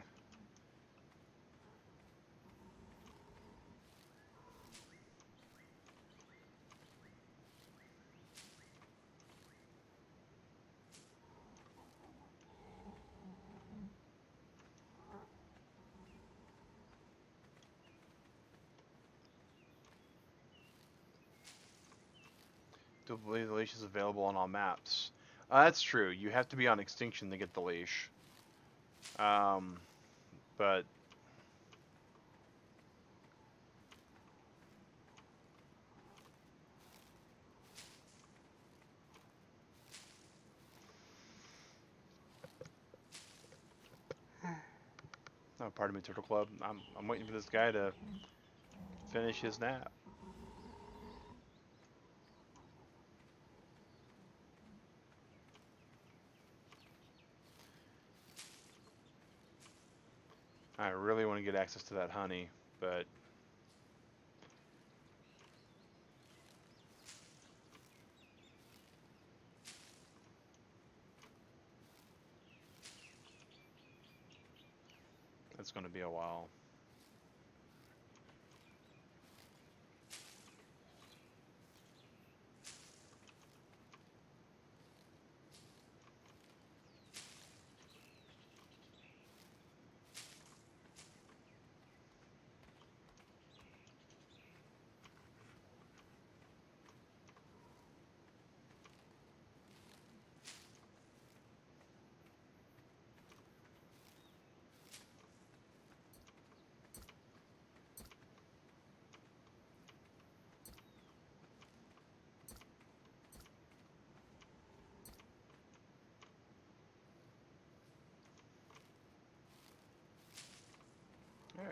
The leash is available on all maps. Uh, that's true. You have to be on extinction to get the leash. Um, but Oh, pardon me, Turtle Club. I'm I'm waiting for this guy to finish his nap. I really want to get access to that honey, but That's going to be a while.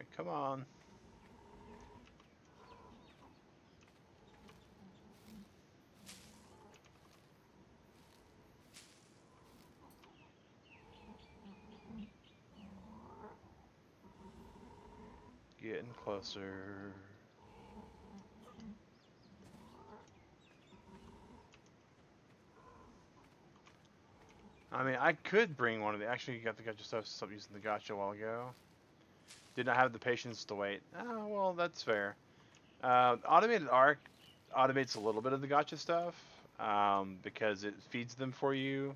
Alright, come on. Getting closer. I mean, I could bring one of the. Actually, you got the Gacha stuff. Stop using the Gacha a while ago. Did not have the patience to wait. Oh, well, that's fair. Uh, Automated ARK automates a little bit of the Gacha stuff um, because it feeds them for you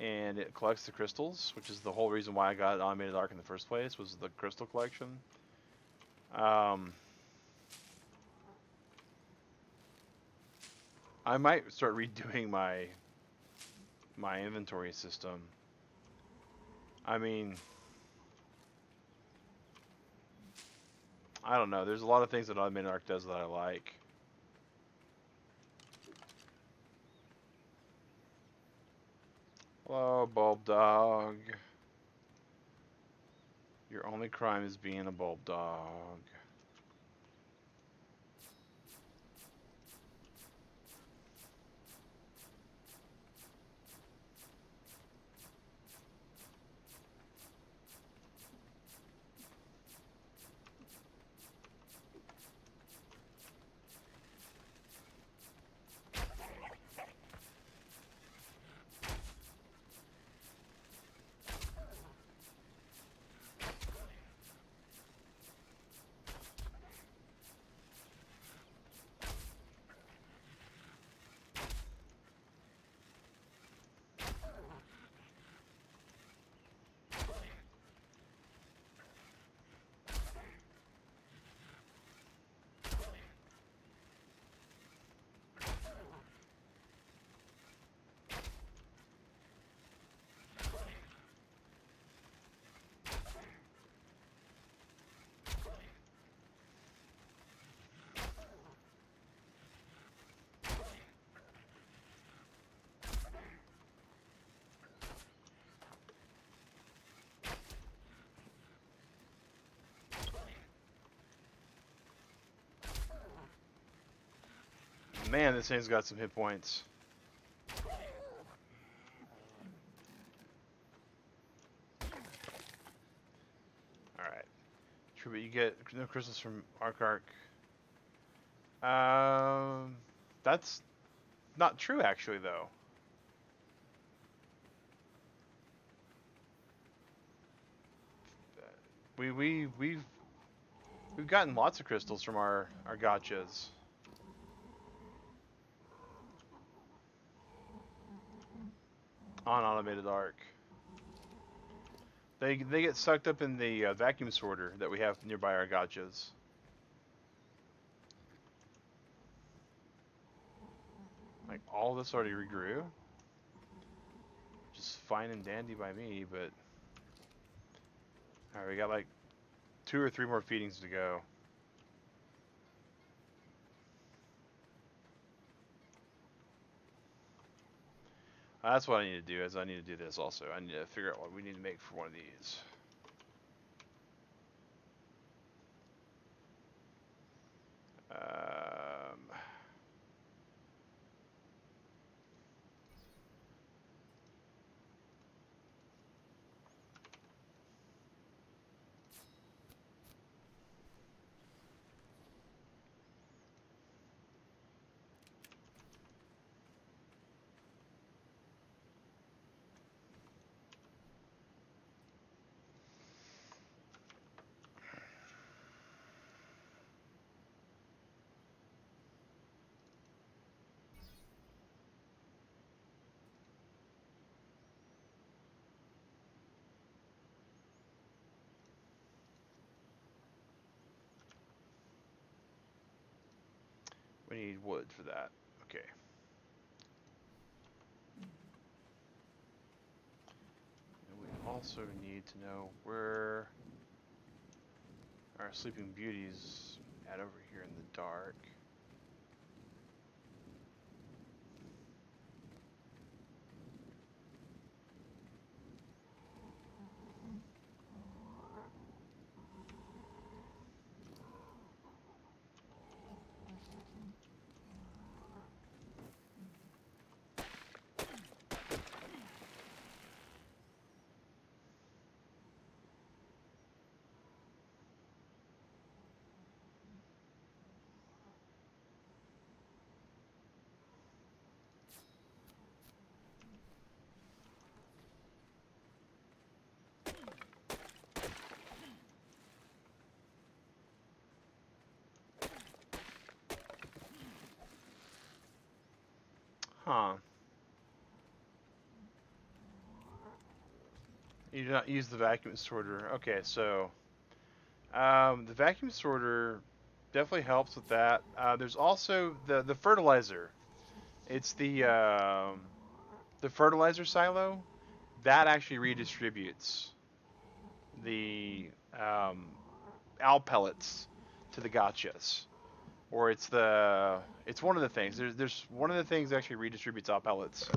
and it collects the crystals, which is the whole reason why I got Automated ARK in the first place was the crystal collection. Um, I might start redoing my my inventory system. I mean, I don't know. There's a lot of things that Automated ARK does that I like. Hello, Bulb Dog. Your only crime is being a Bulb Dog. Man, this thing's got some hit points. Alright. True, but you get no crystals from Arc Arc. Um, that's not true, actually, though. We we we've we've gotten lots of crystals from our our Gachas. On Automated ARK. They they get sucked up in the uh, vacuum sorter that we have nearby our Gachas. Like all this already regrew. Just fine and dandy by me, but all right, we got like two or three more feedings to go. That's what I need to do, is I need to do this also. I need to figure out what we need to make for one of these. We need wood for that. Okay. And we also need to know where our sleeping beauties at over here in the dark. Huh. You do not use the vacuum sorter. Okay, so um, the vacuum sorter definitely helps with that. Uh, there's also the the fertilizer. It's the um, the fertilizer silo that actually redistributes the um, owl pellets to the Gachas or it's the it's one of the things. There's there's one of the things that actually redistributes owl pellets,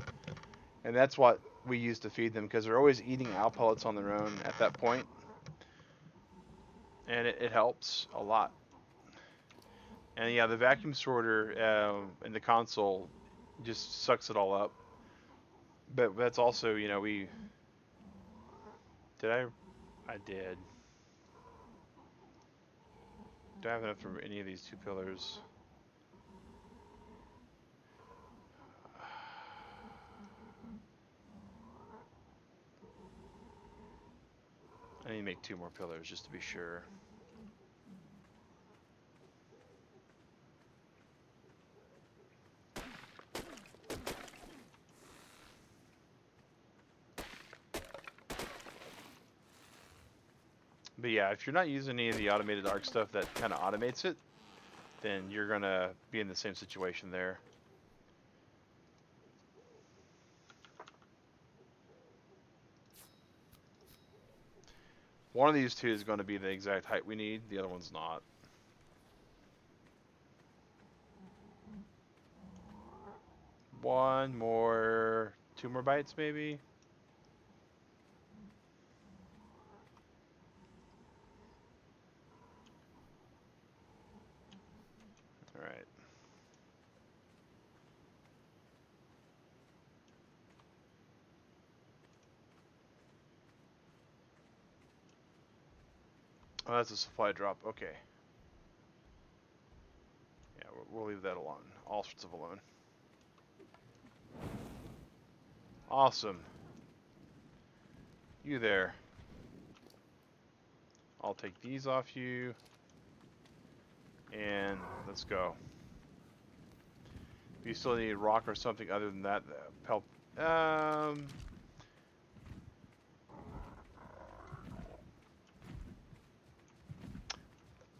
and that's what we use to feed them because they're always eating owl pellets on their own at that point, and it, it helps a lot. And yeah, the vacuum sorter um, in the console just sucks it all up. But that's also you know we did I I did. Do I have enough for any of these two pillars? I need to make two more pillars just to be sure. But yeah, if you're not using any of the Automated ARK stuff that kind of automates it, then you're gonna be in the same situation there. One of these two is going to be the exact height we need, the other one's not. One more, two more bites maybe? Alright. Oh, that's a supply drop. Okay. Yeah, we'll, we'll leave that alone. All sorts of alone. Awesome. You there. I'll take these off you. And let's go. If you still need rock or something other than that, help. Um,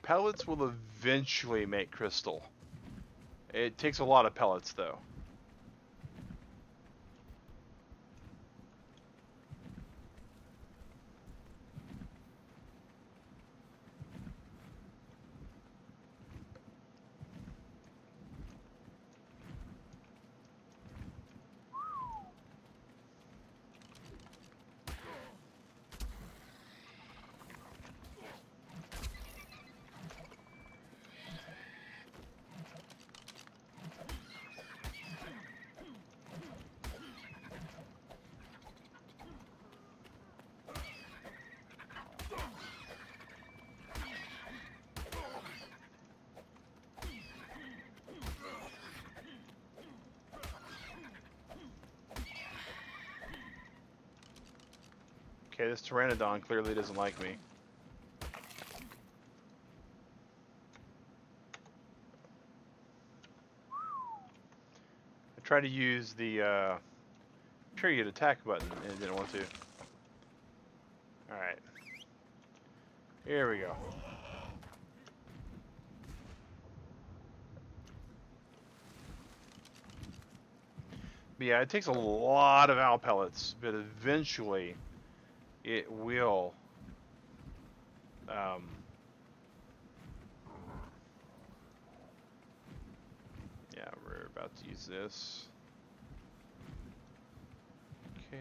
pellets will eventually make crystal. It takes a lot of pellets though. Okay, this Pteranodon clearly doesn't like me. I tried to use the uh, period attack button and it didn't want to. Alright. Here we go. But yeah, it takes a lot of owl pellets, but eventually it will um, yeah, we're about to use this. Okay.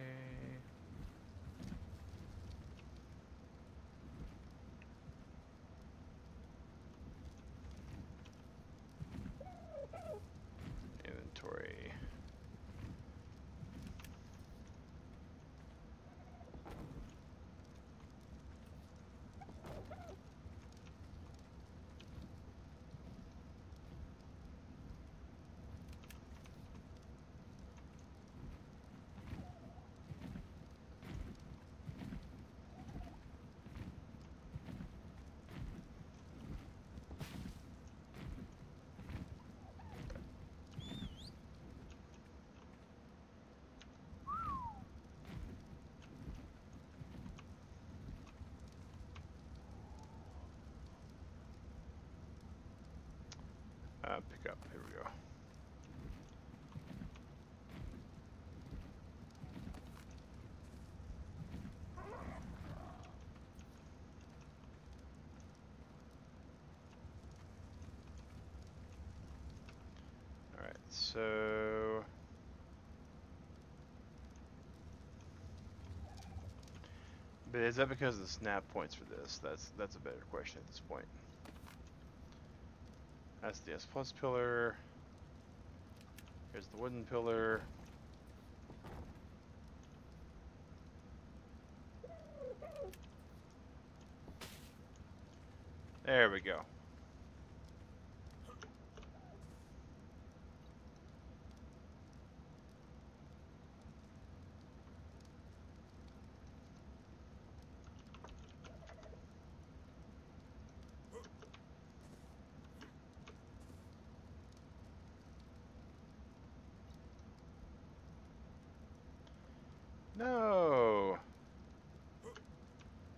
Inventory. Uh, pick up. Here we go. All right, so But is that because of the snap points for this? That's that's a better question at this point. That's the S plus pillar. Here's the wooden pillar. There we go. No.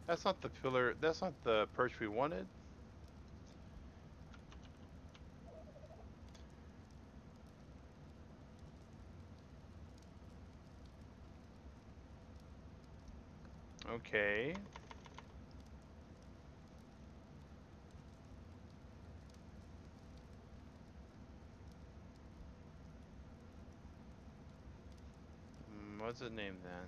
That's not the pillar. That's not the perch we wanted. Okay. Mm, What's the name then?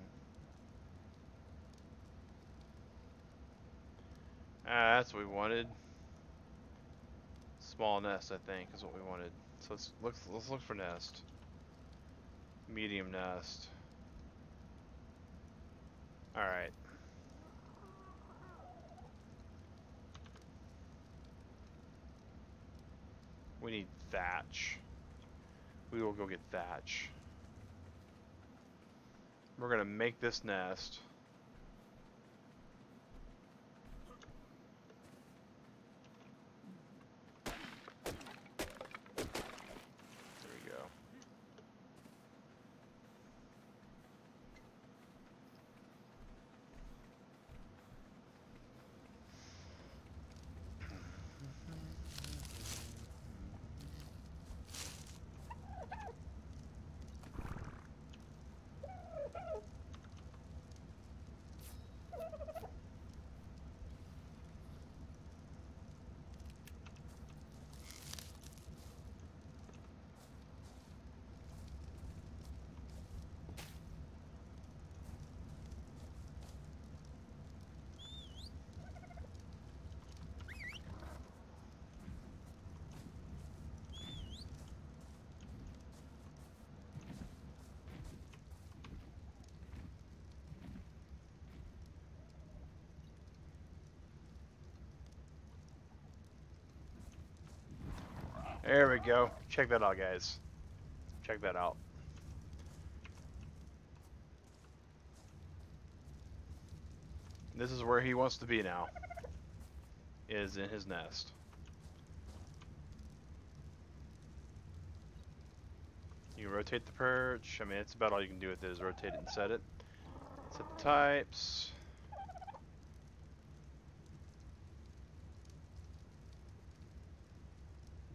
Ah, that's what we wanted. Small nest, I think, is what we wanted. So let's look. Let's look for nest. Medium nest. All right. We need thatch. We will go get thatch. We're gonna make this nest. There we go. There we go. Check that out, guys. Check that out. This is where he wants to be now. Is in his nest. You rotate the perch. I mean, it's about all you can do with it is rotate it and set it. Set the types.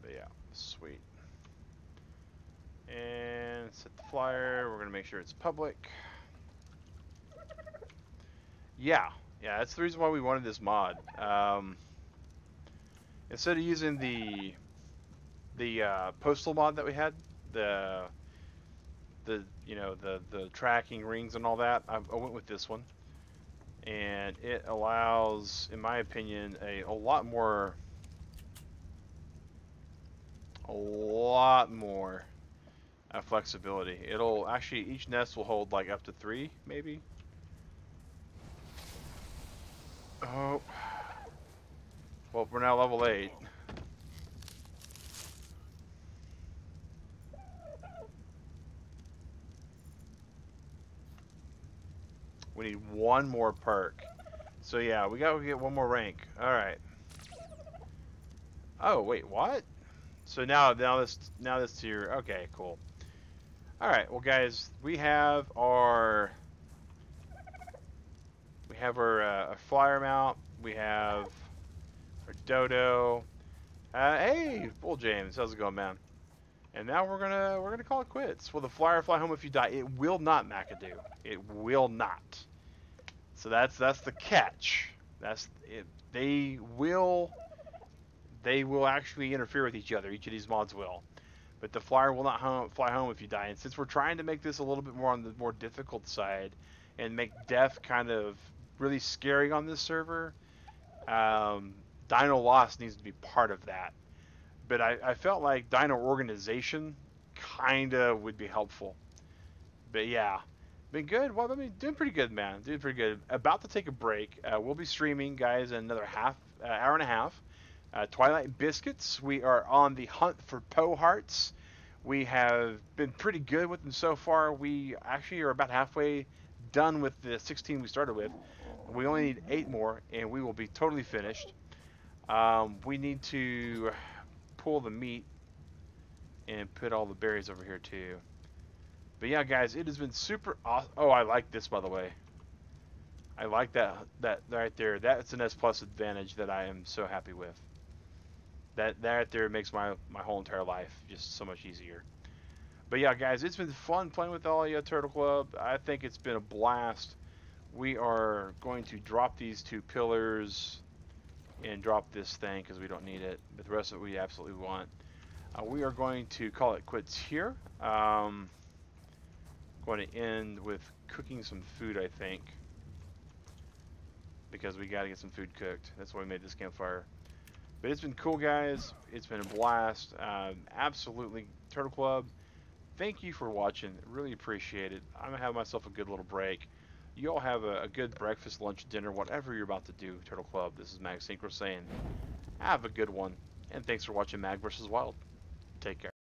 But yeah, sweet. And And set the flyer. We're gonna make sure it's public. Yeah, yeah, that's the reason why we wanted this mod. Um, instead of using the the uh, postal mod that we had, the the you know the the tracking rings and all that, I, I went with this one, and it allows, in my opinion, a, a lot more a lot more uh, flexibility. It'll actually each nest will hold like up to three, maybe. Oh. Well, we're now level 8. We need one more perk. So yeah, we gotta get one more rank. Alright. Oh, wait, what? So now, now this, now this tier, okay, cool. Alright, well guys, we have our we have our uh, flyer mount. We have our dodo. Uh, hey, Bull James, how's it going, man? And now we're gonna we're gonna call it quits. Will the flyer fly home if you die? It will not, McAdoo. It will not. So that's that's the catch. That's it. They will they will actually interfere with each other. Each of these mods will. But the flyer will not home, fly home if you die. And since we're trying to make this a little bit more on the more difficult side and make death kind of really scary on this server. Um, Dino Loss needs to be part of that. But I, I felt like Dino Organization kind of would be helpful. But yeah, been good. Well, I mean, doing pretty good, man. Doing pretty good. About to take a break. Uh, we'll be streaming, guys, another half uh, hour and a half. Uh, Twilight Biscuits. We are on the hunt for Poe Hearts. We have been pretty good with them so far. We actually are about halfway done with the 16 we started with. We only need eight more, and we will be totally finished. Um, we need to pull the meat and put all the berries over here too. But yeah, guys, it has been super awesome. Oh, I like this, by the way. I like that that right there. That's an S plus advantage that I am so happy with. That that there makes my my whole entire life just so much easier. But yeah, guys, it's been fun playing with all you Turtle Club. I think it's been a blast we are going to drop these two pillars and drop this thing because we don't need it. But the rest of it we absolutely want. Uh, we are going to call it quits here. Um, going to end with cooking some food, I think. Because we got to get some food cooked. That's why we made this campfire. But it's been cool, guys. It's been a blast. Um, absolutely. Turtle Club, thank you for watching. Really appreciate it. I'm to have myself a good little break you all have a, a, good breakfast, lunch, dinner, whatever you're about to do, Turtle Club. This is Mag Synchro saying, have a good one, and thanks for watching Mag vs. Wild. Take care.